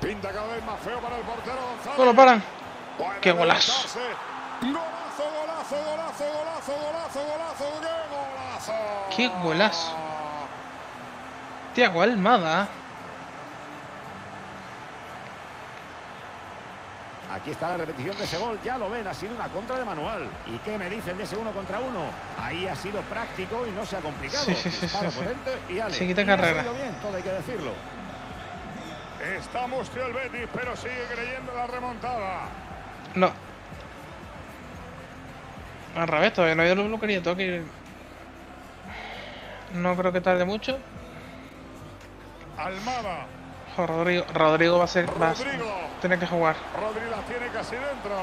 Speaker 4: Pinta cada vez más feo para el portero González.
Speaker 1: No lo paran.
Speaker 4: Puede
Speaker 1: ¡Qué golazo!
Speaker 4: Golazo, golazo, golazo, golazo, golazo, golazo, qué golazo.
Speaker 1: ¡Qué golazo! Tiago Almada.
Speaker 3: Aquí está la repetición de ese gol. Ya lo ven, ha sido una contra de manual. ¿Y qué me dicen de ese uno contra uno? Ahí ha sido práctico y no se ha complicado.
Speaker 1: Sí, sí, sí, sí,
Speaker 3: y ale.
Speaker 1: Sí, quita
Speaker 3: Y ha
Speaker 1: carrera.
Speaker 3: salido bien, todo hay que decirlo.
Speaker 4: Está mustio el Betis, pero sigue creyendo en la remontada.
Speaker 1: No. Al revés, todavía no hay lo quería tengo que No creo que tarde mucho.
Speaker 4: Almada,
Speaker 1: Rodrigo. Rodrigo va a ser
Speaker 4: más.
Speaker 1: Tiene que jugar.
Speaker 4: Rodrigo la tiene casi dentro.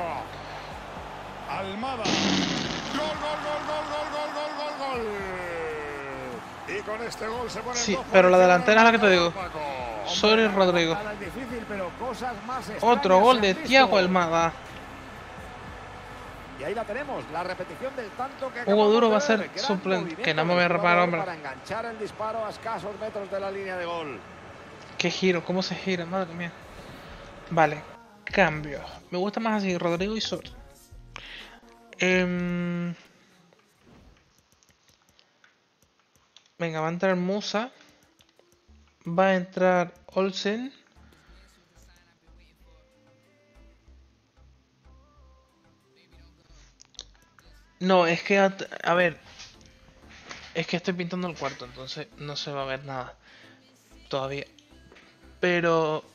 Speaker 4: Almada. Gol, gol, gol, gol, gol, gol, gol, gol. gol. Y con este gol se pone
Speaker 1: Sí, pero la delantera es la que te digo. Sorry, Rodrigo. Otro gol de Tiago Almada.
Speaker 3: Y ahí la tenemos, la repetición del tanto que
Speaker 1: Hugo Duro va a ser suplente, que no me voy a
Speaker 3: reparar,
Speaker 1: hombre.
Speaker 3: Para enganchar el disparo a escasos metros de la línea de gol.
Speaker 1: Qué giro, cómo se gira, madre mía. Vale, cambio. Me gusta más así, Rodrigo y Sol. Em, Venga, va a entrar Musa. Va a entrar Olsen. No, es que, a ver, es que estoy pintando el cuarto, entonces no se va a ver nada todavía. Pero...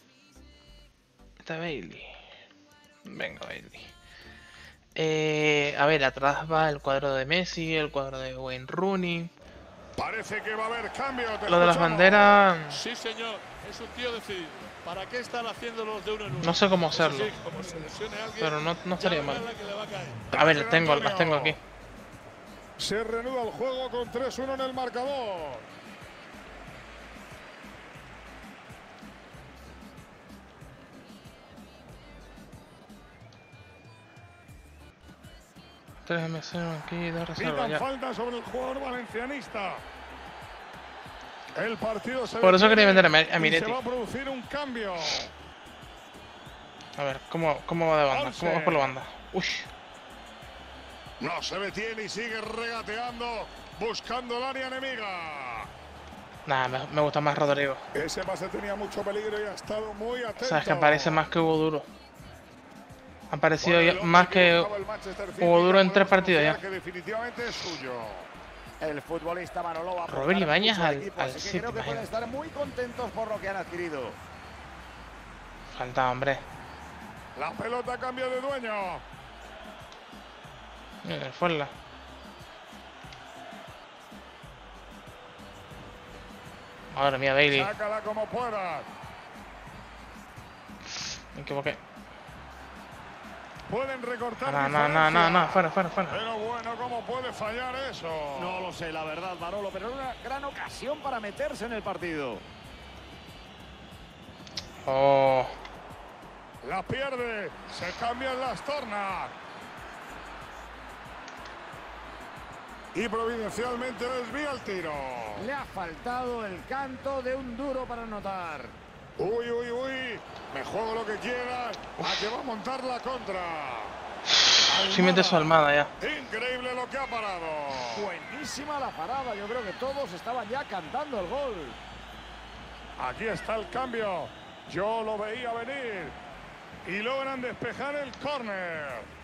Speaker 1: Está Bailey. Venga, Bailey. Eh, a ver, atrás va el cuadro de Messi, el cuadro de Wayne Rooney.
Speaker 4: Parece que va a haber cambio. te
Speaker 1: Lo de las banderas...
Speaker 5: Sí, señor. Es un tío decidido. ¿Para qué están haciéndolos de uno en uno?
Speaker 1: No sé cómo hacerlo.
Speaker 5: sí, como se lesione alguien,
Speaker 1: Pero no, no estaría mal.
Speaker 5: a.
Speaker 1: A ver, las tengo, las tengo aquí.
Speaker 4: Se reanuda el juego con 3-1 en el marcador.
Speaker 1: Tres MC aquí, dos reservas ya.
Speaker 4: falta sobre el jugador valencianista. El partido se
Speaker 1: Por eso quería vender a a Miretti.
Speaker 4: Se va a producir un cambio.
Speaker 1: A ver, ¿cómo, cómo va de banda? ¿Cómo va por la banda? Uy,
Speaker 4: No se detiene y sigue regateando, buscando el área enemiga.
Speaker 1: nada, me, me gusta más Rodrigo.
Speaker 4: Ese pase tenía mucho peligro y ha estado muy atento.
Speaker 1: O sea, es que aparece más que Hugo Duro. Ha aparecido
Speaker 4: Bueno,
Speaker 1: más que Hugo Duro en tres partidos ya.
Speaker 3: El futbolista Manolo va
Speaker 1: Robert
Speaker 3: mucho
Speaker 1: al-
Speaker 3: equipo,
Speaker 1: al
Speaker 3: así que creo que pueden estar muy contentos por lo que han adquirido.
Speaker 1: Falta, hombre.
Speaker 4: La pelota cambia de dueño.
Speaker 1: Mira, el Fuenla. Madre mía, Bailey.
Speaker 4: Sácala como puedas.
Speaker 1: Me equivoqué.
Speaker 4: Pueden recortar.
Speaker 1: No, no, no, no, fuera, fuera, fuera.
Speaker 4: Pero bueno, ¿cómo puede fallar eso?
Speaker 3: No lo sé, la verdad, Manolo, pero era una gran ocasión para meterse en el partido.
Speaker 1: Oh,
Speaker 4: La pierde. Se cambian las tornas. Y providencialmente desvía el tiro.
Speaker 3: Le ha faltado el canto de un duro para anotar.
Speaker 4: Uy, uy, uy. Me juego lo que quieras. A que va a montar la contra.
Speaker 1: sí mete su almada ya.
Speaker 4: Increíble lo que ha parado.
Speaker 3: Buenísima la parada, yo creo que todos estaban ya cantando el gol.
Speaker 4: Aquí está el cambio. Yo lo veía venir. Y logran despejar el córner.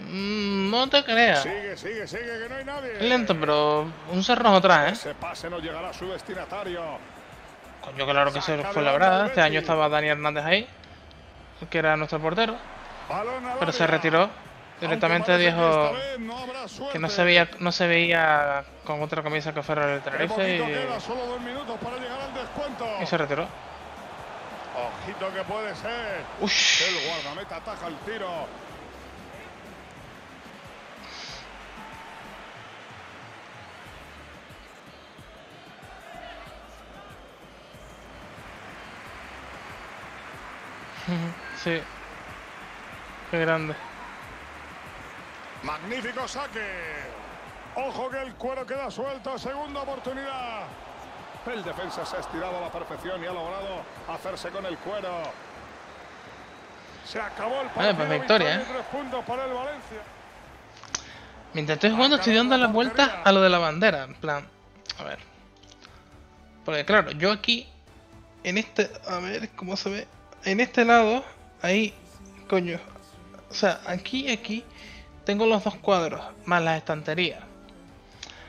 Speaker 1: No te creas.
Speaker 4: Sigue, sigue, sigue, que no hay nadie.
Speaker 1: Es lento, pero un cerrojo atrás, ¿eh?
Speaker 4: Ese pase no llegará a su destinatario.
Speaker 1: Coño, claro que se fue la
Speaker 4: el
Speaker 1: Este año estaba Dani Hernández ahí, que era nuestro portero, pero se retiró. Directamente dijo
Speaker 4: que no
Speaker 1: se veía, no se veía con otra camisa que fuera el Tenerife y, y se retiró.
Speaker 4: Ojito que puede ser. El guardameta ataja el tiro.
Speaker 1: Sí. Qué grande.
Speaker 4: Magnífico saque. Ojo que el cuero queda suelto. Segunda oportunidad. El defensa se ha estirado a la perfección y ha logrado hacerse con el cuero. Se acabó el partido.
Speaker 1: pues victoria, ¿eh?
Speaker 4: y Tres puntos para el Valencia.
Speaker 1: Mientras estoy jugando estoy dando las vueltas a lo de la bandera. En plan, a ver. Porque claro, yo aquí, en este, a ver cómo se ve. En este lado, ahí, coño. O sea, aquí y aquí tengo los dos cuadros, más las estanterías.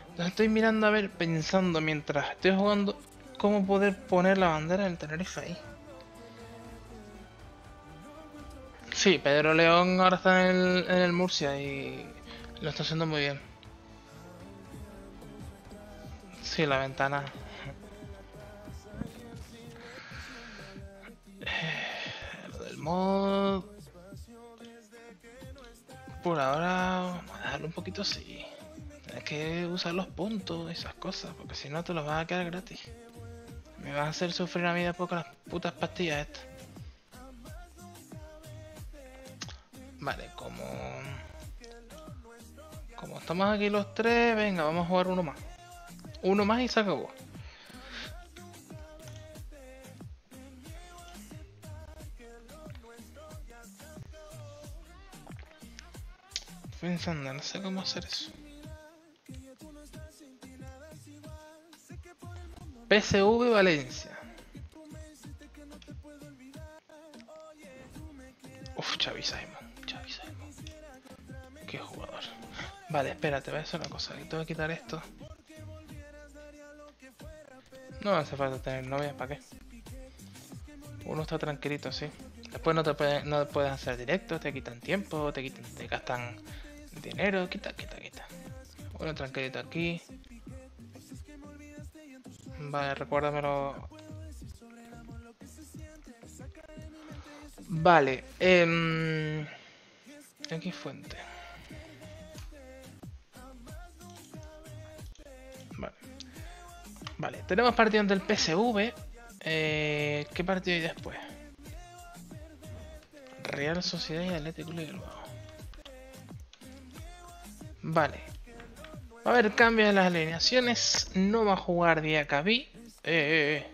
Speaker 1: Entonces estoy mirando a ver, pensando mientras estoy jugando, cómo poder poner la bandera del Tenerife ahí. Sí, Pedro León ahora está en el, en el Murcia y lo está haciendo muy bien. Sí, la ventana. Lo del mod. Por ahora, vamos a dejarlo un poquito así. Tienes que usar los puntos y esas cosas, porque si no te los vas a quedar gratis. Me vas a hacer sufrir a mí después con las putas pastillas estas. Vale, como... Como estamos aquí los tres, venga, vamos a jugar uno más. Uno más y se acabó. Pensando, no sé cómo hacer eso. PSV Valencia. Uf, Xavi Simon, Xavi Simon. Qué jugador. Vale, espérate, voy a hacer una cosa. que Tengo que quitar esto. No hace falta tener novia, ¿para qué? Uno está tranquilito, sí. Después no te puedes, no puedes hacer directos, te quitan tiempo, te quitan, te gastan dinero, quita, quita, quita. Uno tranquilito aquí. Vale, recuérdamelo. Vale, aquí fuente. Vale. Vale, tenemos partidos del PSV. Eh, ¿Qué partido hay después? Real Sociedad y Atlético Bilbao. Vale. Va a haber cambios en las alineaciones. No va a jugar Diacabí. Eh.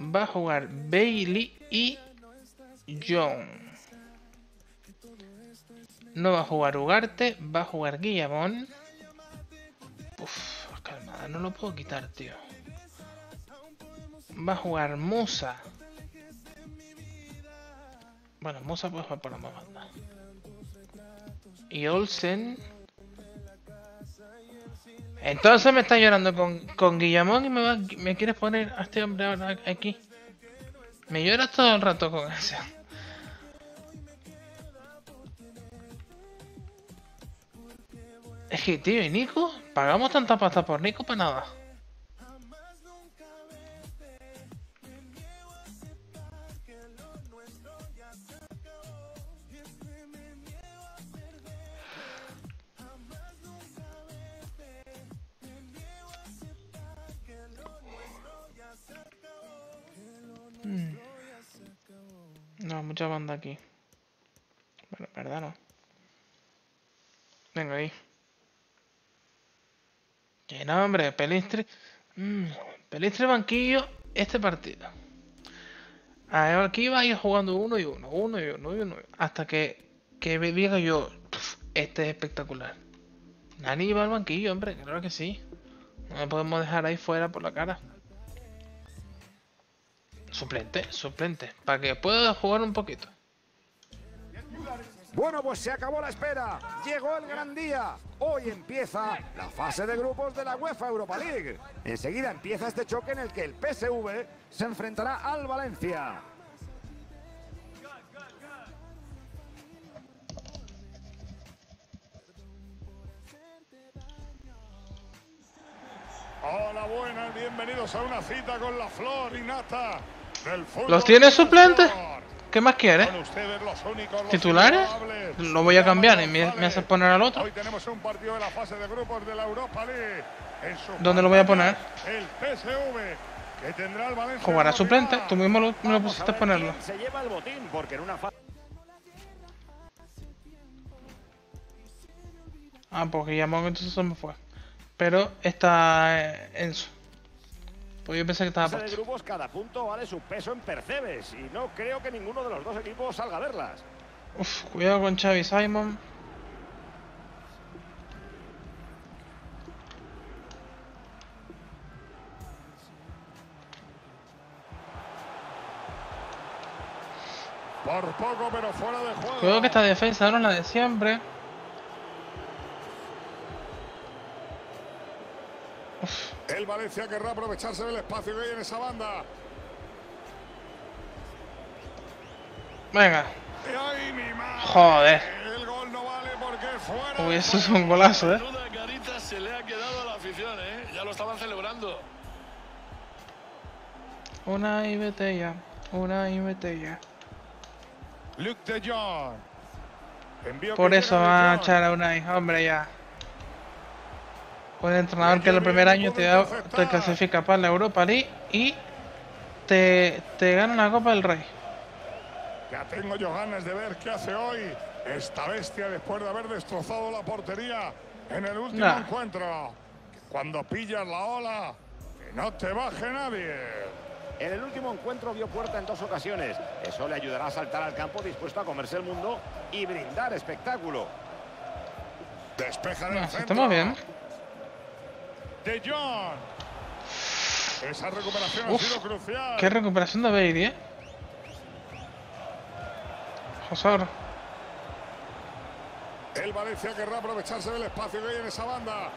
Speaker 1: Va a jugar Bailey y John. No va a jugar Ugarte. Va a jugar Guillamón. Uf, calmada, no lo puedo quitar, tío. Va a jugar Musa. Bueno, Musa puede jugar por la banda. Y Olsen. Entonces me está llorando con, con Guillamón y me, va- me quieres poner a este hombre ahora aquí. Me lloras todo el rato con eso. Es que, tío, ¿y Nico? ¿Pagamos tanta pasta por Nico para nada? No, mucha banda aquí. Bueno, en verdad no. Venga ahí. Que no, hombre, Pelistri. Mm, banquillo este partido. Aquí va a ir jugando uno y uno, uno y uno y uno. Hasta que, que diga yo, "Pf, este es espectacular. Nani va al banquillo, hombre, claro que sí. No me podemos dejar ahí fuera por la cara. Suplente, suplente. Para que pueda jugar un poquito.
Speaker 3: Bueno, pues se acabó la espera. Llegó el gran día. Hoy empieza la fase de grupos de la UEFA Europa League. Enseguida empieza este choque en el que el PSV se enfrentará al Valencia.
Speaker 4: Hola, buenas, bienvenidos a una cita con la flor y nata del fútbol.
Speaker 1: ¿Los tiene suplentes? ¿Qué más
Speaker 4: los
Speaker 1: ¿Titulares? Lo voy a cambiar y me, me haces poner al otro. ¿Dónde lo voy a poner? Jugará
Speaker 4: en
Speaker 1: suplente. Tú mismo lo, me lo pusiste a ponerlo.
Speaker 3: porque
Speaker 1: Ah, pues Guillamón entonces se me fue. Pero está eh, Enzo. Pues yo pensé que estaba...
Speaker 3: De grupos, cada punto vale su peso en percebes y no creo que ninguno de los dos equipos salga a verlas.
Speaker 1: Uf, cuidado con Xavi Simon.
Speaker 4: Por poco, pero fuera de juego.
Speaker 1: Creo que esta defensa no es la de siempre. Uf.
Speaker 4: El Valencia querrá aprovecharse del espacio que hay en esa banda.
Speaker 1: Venga.
Speaker 4: ¡Ay, mi madre!
Speaker 1: Joder.
Speaker 4: El gol no vale porque fuera.
Speaker 1: Uy, eso es un golazo, eh.
Speaker 5: Carita se le ha quedado a la afición, ¿eh? Ya lo estaban celebrando.
Speaker 1: Una y botella. Una y botella.
Speaker 4: Luke de Jong. Envío
Speaker 1: Por eso van a echar a Unai, hombre, ya. Un entrenador que el primer año te, da, te clasifica para la Europa League y te, te gana la Copa del Rey.
Speaker 4: Ya tengo yo ganas de ver qué hace hoy esta bestia después de haber destrozado la portería en el último
Speaker 1: Nah.
Speaker 4: encuentro. Cuando pillas la ola, que no te baje nadie.
Speaker 3: En el último encuentro vio puerta en dos ocasiones. Eso le ayudará a saltar al campo dispuesto a comerse el mundo y brindar espectáculo.
Speaker 4: Despeja centro.
Speaker 1: estamos bien.
Speaker 4: De Jong. Esa recuperación
Speaker 1: Uf,
Speaker 4: ha sido crucial.
Speaker 1: Qué recuperación de Bailey, eh. Josor.
Speaker 4: El Valencia querrá aprovecharse del espacio que hay en esa banda.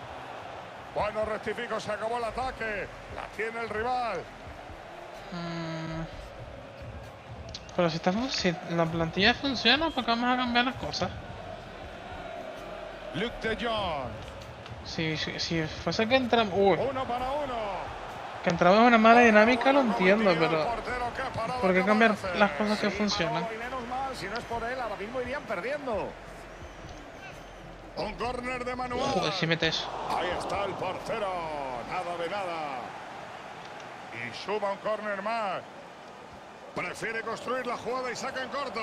Speaker 4: Bueno, rectifico, se acabó el ataque. La tiene el rival.
Speaker 1: Mm. Pero si, está, fun- si la plantilla funciona, ¿por qué vamos a cambiar las cosas?
Speaker 4: Luke de Jong.
Speaker 1: Si, si, si fuese que entramos... Uy,
Speaker 4: Uno para uno.
Speaker 1: que entramos en una mala dinámica lo entiendo,
Speaker 4: el
Speaker 1: pero... ¿Por qué cambiar las cosas que funcionan?
Speaker 3: Si no es por él, ahora mismo irían perdiendo.
Speaker 4: Un córner de Manuel.
Speaker 1: Joder, si mete eso.
Speaker 4: Ahí está el portero. Nada de nada. Y suma un córner más. Prefiere construir la jugada y saca en corto.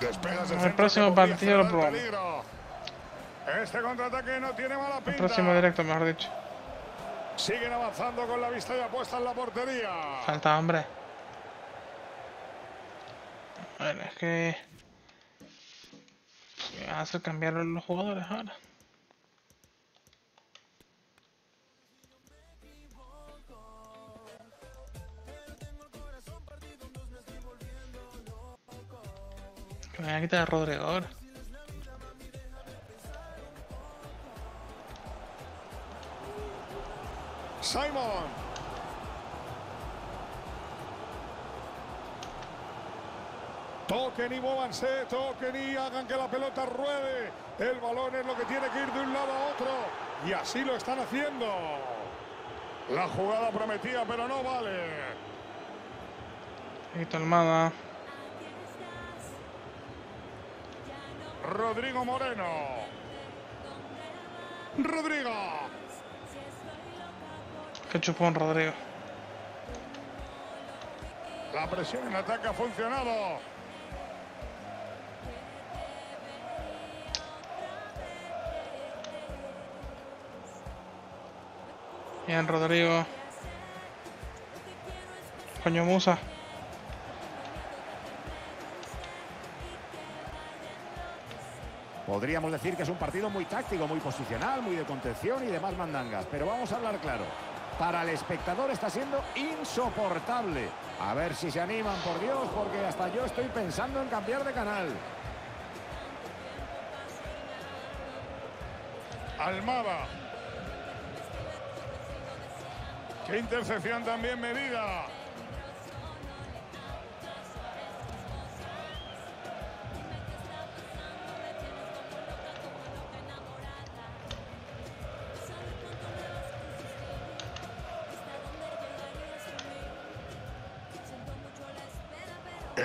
Speaker 4: Despegas
Speaker 1: El
Speaker 4: centro
Speaker 1: próximo partido lo
Speaker 4: el
Speaker 1: probamos.
Speaker 4: Este contraataque no tiene mala
Speaker 1: El
Speaker 4: pinta.
Speaker 1: próximo directo, mejor dicho.
Speaker 4: Siguen avanzando con la vista ya puesta en la portería.
Speaker 1: Falta hombre. Bueno, es que... A hacer cambiar los jugadores ahora. Me voy a quitar a Rodrigo ahora.
Speaker 4: Simon. Toquen y móvanse, toquen y hagan que la pelota ruede. El balón es lo que tiene que ir de un lado a otro. Y así lo están haciendo. La jugada prometía, pero no vale.
Speaker 1: Almada.
Speaker 4: Rodrigo Moreno. Rodrigo.
Speaker 1: Que chupón Rodrigo.
Speaker 4: La presión en ataque ha funcionado.
Speaker 1: Bien, Rodrigo. Coño Musa.
Speaker 3: Podríamos decir que es un partido muy táctico, muy posicional, muy de contención y demás mandangas. Pero vamos a hablar claro. Para el espectador está siendo insoportable. A ver si se animan, por Dios, porque hasta yo estoy pensando en cambiar de canal.
Speaker 4: Almada. Qué intercepción también medida.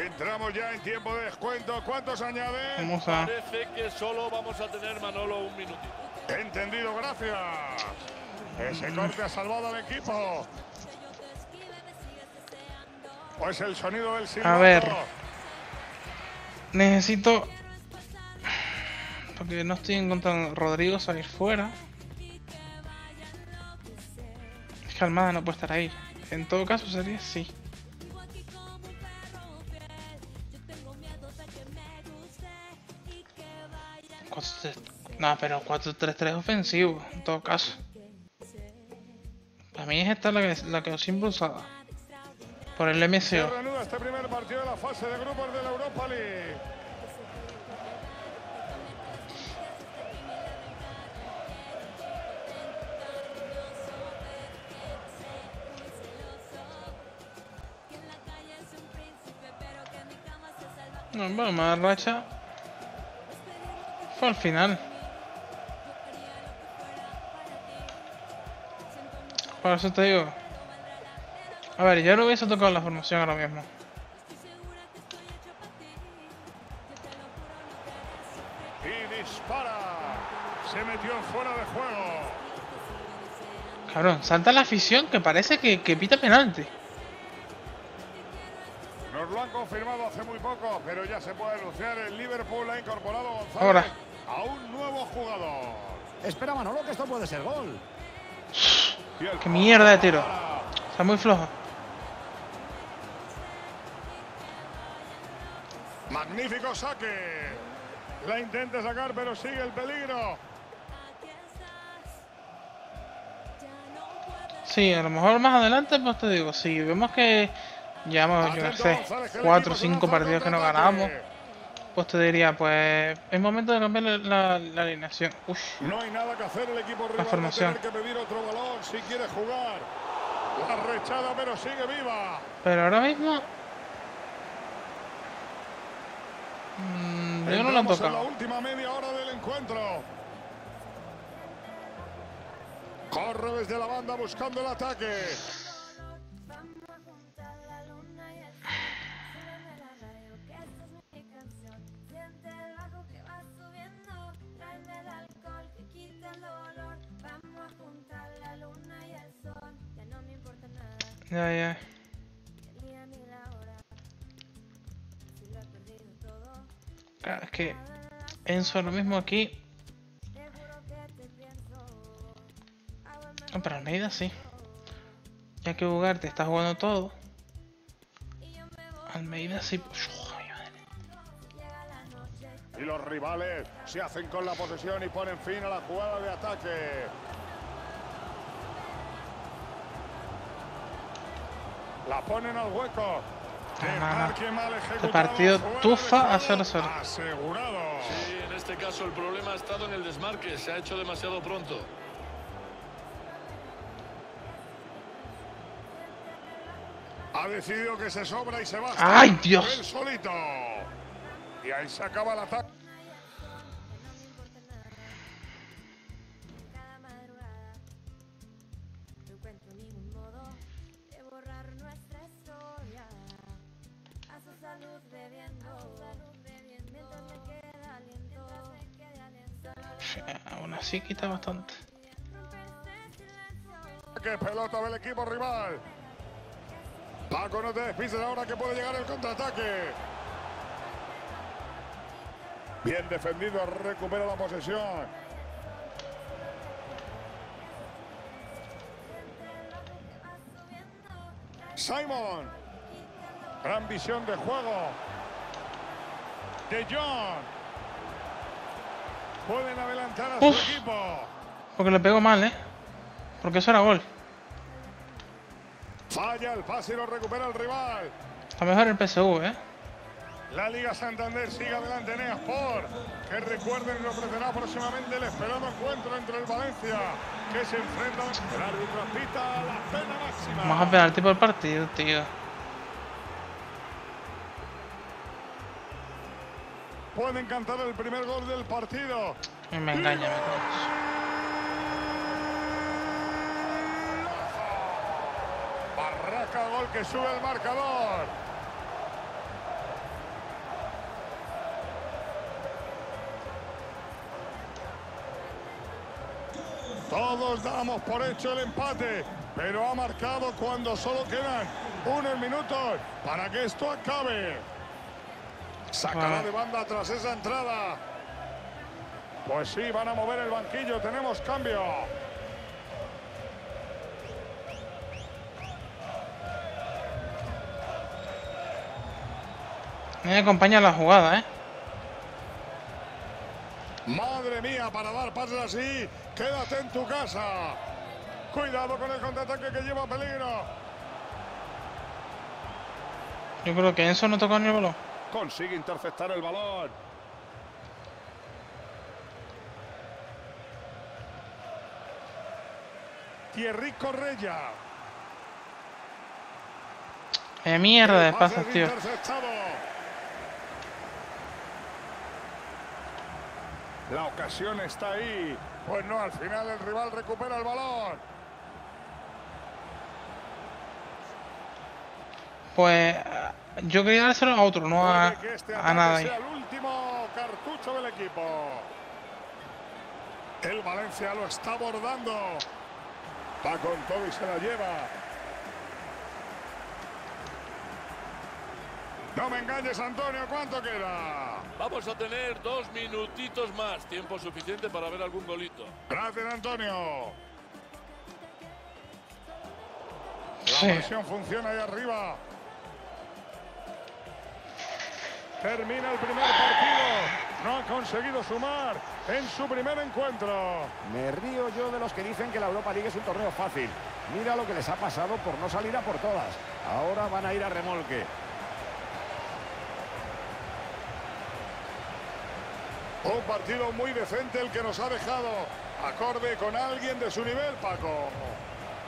Speaker 4: Entramos ya en tiempo de descuento. ¿Cuántos añaden?
Speaker 1: Musa.
Speaker 5: Parece que solo vamos a tener, Manolo, un minutito.
Speaker 4: Entendido, gracias. Ese corte ha salvado al equipo. Pues el sonido del silbato.
Speaker 1: A ver. Necesito... Porque no estoy encontrando a Rodrigo salir fuera. Es que Almada no puede estar ahí. En todo caso sería sí. No, pero 4-3-3 ofensivo, en todo caso. Para mí es esta la que, la que siempre usada. Por el MCO.
Speaker 4: este primer partido de la fase de grupos de la Europa League.
Speaker 1: No, bueno, más racha. Fue al final. Por eso te digo. A ver, yo no hubiese tocado la formación ahora mismo.
Speaker 4: Y dispara. Se metió fuera de juego.
Speaker 1: Cabrón, salta la afición que parece que, que pita penalti.
Speaker 4: Nos lo han confirmado hace muy poco, pero ya se puede anunciar. El Liverpool ha incorporado a González
Speaker 1: Ahora.
Speaker 4: a un nuevo jugador.
Speaker 3: Espera Manolo que esto puede ser gol.
Speaker 1: Qué mierda de tiro. Está muy flojo.
Speaker 4: Magnífico saque. La intenta sacar, pero sigue el peligro.
Speaker 1: Sí, a lo mejor más adelante, pues te digo, si vemos que llevamos, yo no sé, cuatro o cinco partidos que no ganamos, pues te diría, pues es momento de cambiar la, la- la alineación. Uy,
Speaker 4: No hay nada que hacer el equipo rival. Va a
Speaker 1: formación.
Speaker 4: tener que pedir otro balón si quiere jugar. La rechada, pero sigue viva.
Speaker 1: pero ahora mismo... mm, yo no
Speaker 4: Entramos en la última media hora del encuentro. Corre desde la banda buscando el ataque.
Speaker 2: Perdido todo,
Speaker 1: Claro, es que Enzo ahora mismo aquí...
Speaker 2: te te
Speaker 1: No, pero Almeida sí. Ya que Ugarte está jugando todo. Almeida sí.
Speaker 2: Noche.
Speaker 4: Y los rivales se hacen con la posesión y ponen fin a la jugada de ataque. La ponen al hueco.
Speaker 1: No, no, Este partido tufa a
Speaker 4: juego.
Speaker 1: 0-0.
Speaker 4: Asegurado.
Speaker 5: Sí, en este caso el problema ha estado en el desmarque. Se ha hecho demasiado pronto.
Speaker 4: Ha decidido que se sobra y se va.
Speaker 1: ¡Ay, Dios!
Speaker 4: Él solito. Y ahí se acaba el ataque.
Speaker 1: Así quita bastante.
Speaker 4: ¡Qué pelota del equipo rival! Paco, no te despises ahora que puede llegar el contraataque. Bien defendido, recupera la posesión. Simon. Gran visión de juego. De John. Pueden adelantar a su
Speaker 1: Uf.
Speaker 4: equipo.
Speaker 1: Porque le pegó mal, ¿eh? Porque eso era gol.
Speaker 4: Falla el pase y lo recupera el rival.
Speaker 1: A lo mejor el PSV, ¿eh?
Speaker 4: La Liga Santander sigue adelante en Sport, que recuerden y ofrecerá próximamente el esperado encuentro entre el Valencia, que se enfrenta el árbitro pita la pena máxima.
Speaker 1: Vamos a penalti por partido, tío.
Speaker 4: Pueden cantar el primer gol del partido.
Speaker 1: Y me engaña, me cago.
Speaker 4: Barraca gol que sube el marcador. Todos damos por hecho el empate, pero ha marcado cuando solo quedan unos minutos para que esto acabe. Sacará
Speaker 1: Bueno.
Speaker 4: de banda tras esa entrada. Pues sí, van a mover el banquillo, tenemos cambio.
Speaker 1: Me acompaña la jugada, ¿eh?
Speaker 4: Madre mía, para dar pases así, quédate en tu casa. Cuidado con el contraataque que lleva peligro.
Speaker 1: Yo creo que Enzo no tocó ni el balón.
Speaker 4: Consigue interceptar el balón. Thierry Correia.
Speaker 1: Eh, mierda de
Speaker 4: es
Speaker 1: tío.
Speaker 4: La ocasión está ahí. Pues no, al final el rival recupera el balón.
Speaker 1: Pues yo quería dárselo a otro, no a,
Speaker 4: este
Speaker 1: a
Speaker 4: sea el último cartucho del equipo. El Valencia lo está abordando. Va con todo y se la lleva. No me engañes, Antonio. ¿Cuánto queda?
Speaker 5: Vamos a tener dos minutitos más, tiempo suficiente para ver algún golito.
Speaker 4: Gracias, Antonio. La
Speaker 1: Sí.
Speaker 4: presión funciona ahí arriba. Termina el primer partido. No ha conseguido sumar en su primer encuentro.
Speaker 3: Me río yo de los que dicen que la Europa League es un torneo fácil. Mira lo que les ha pasado por no salir a por todas. Ahora van a ir a remolque.
Speaker 4: Un partido muy decente el que nos ha dejado. Acorde con alguien de su nivel, Paco.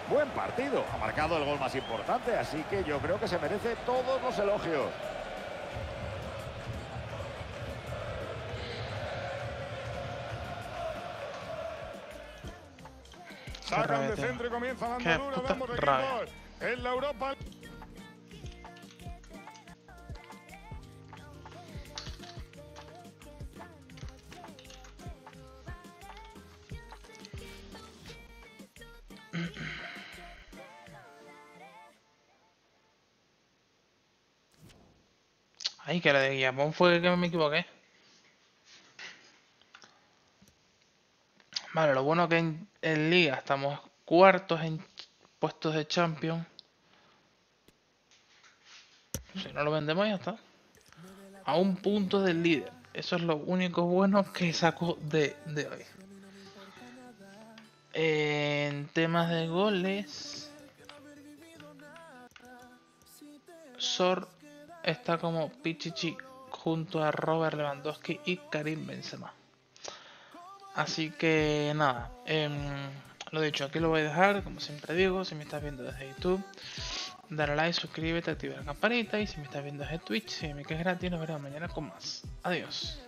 Speaker 3: Buen partido. Ha marcado el gol más importante, así que yo creo que se merece todos los elogios.
Speaker 4: Sacan de centro y comienza la
Speaker 1: Qué puta
Speaker 4: ambos
Speaker 1: rabia.
Speaker 4: En la Europa
Speaker 1: Ay, que la de Guillamón fue que me equivoqué. Vale, lo bueno que en, en Liga estamos cuartos en puestos de Champions. Si no lo vendemos ya está. A un punto del líder. Eso es lo único bueno que saco de, de hoy. En temas de goles. Sor está como Pichichi junto a Robert Lewandowski y Karim Benzema. Así que nada, em, lo dicho, aquí lo voy a dejar, como siempre digo, si me estás viendo desde YouTube, dale like, suscríbete, activa la campanita y si me estás viendo desde Twitch, si me quedas gratis, nos veremos mañana con más. Adiós.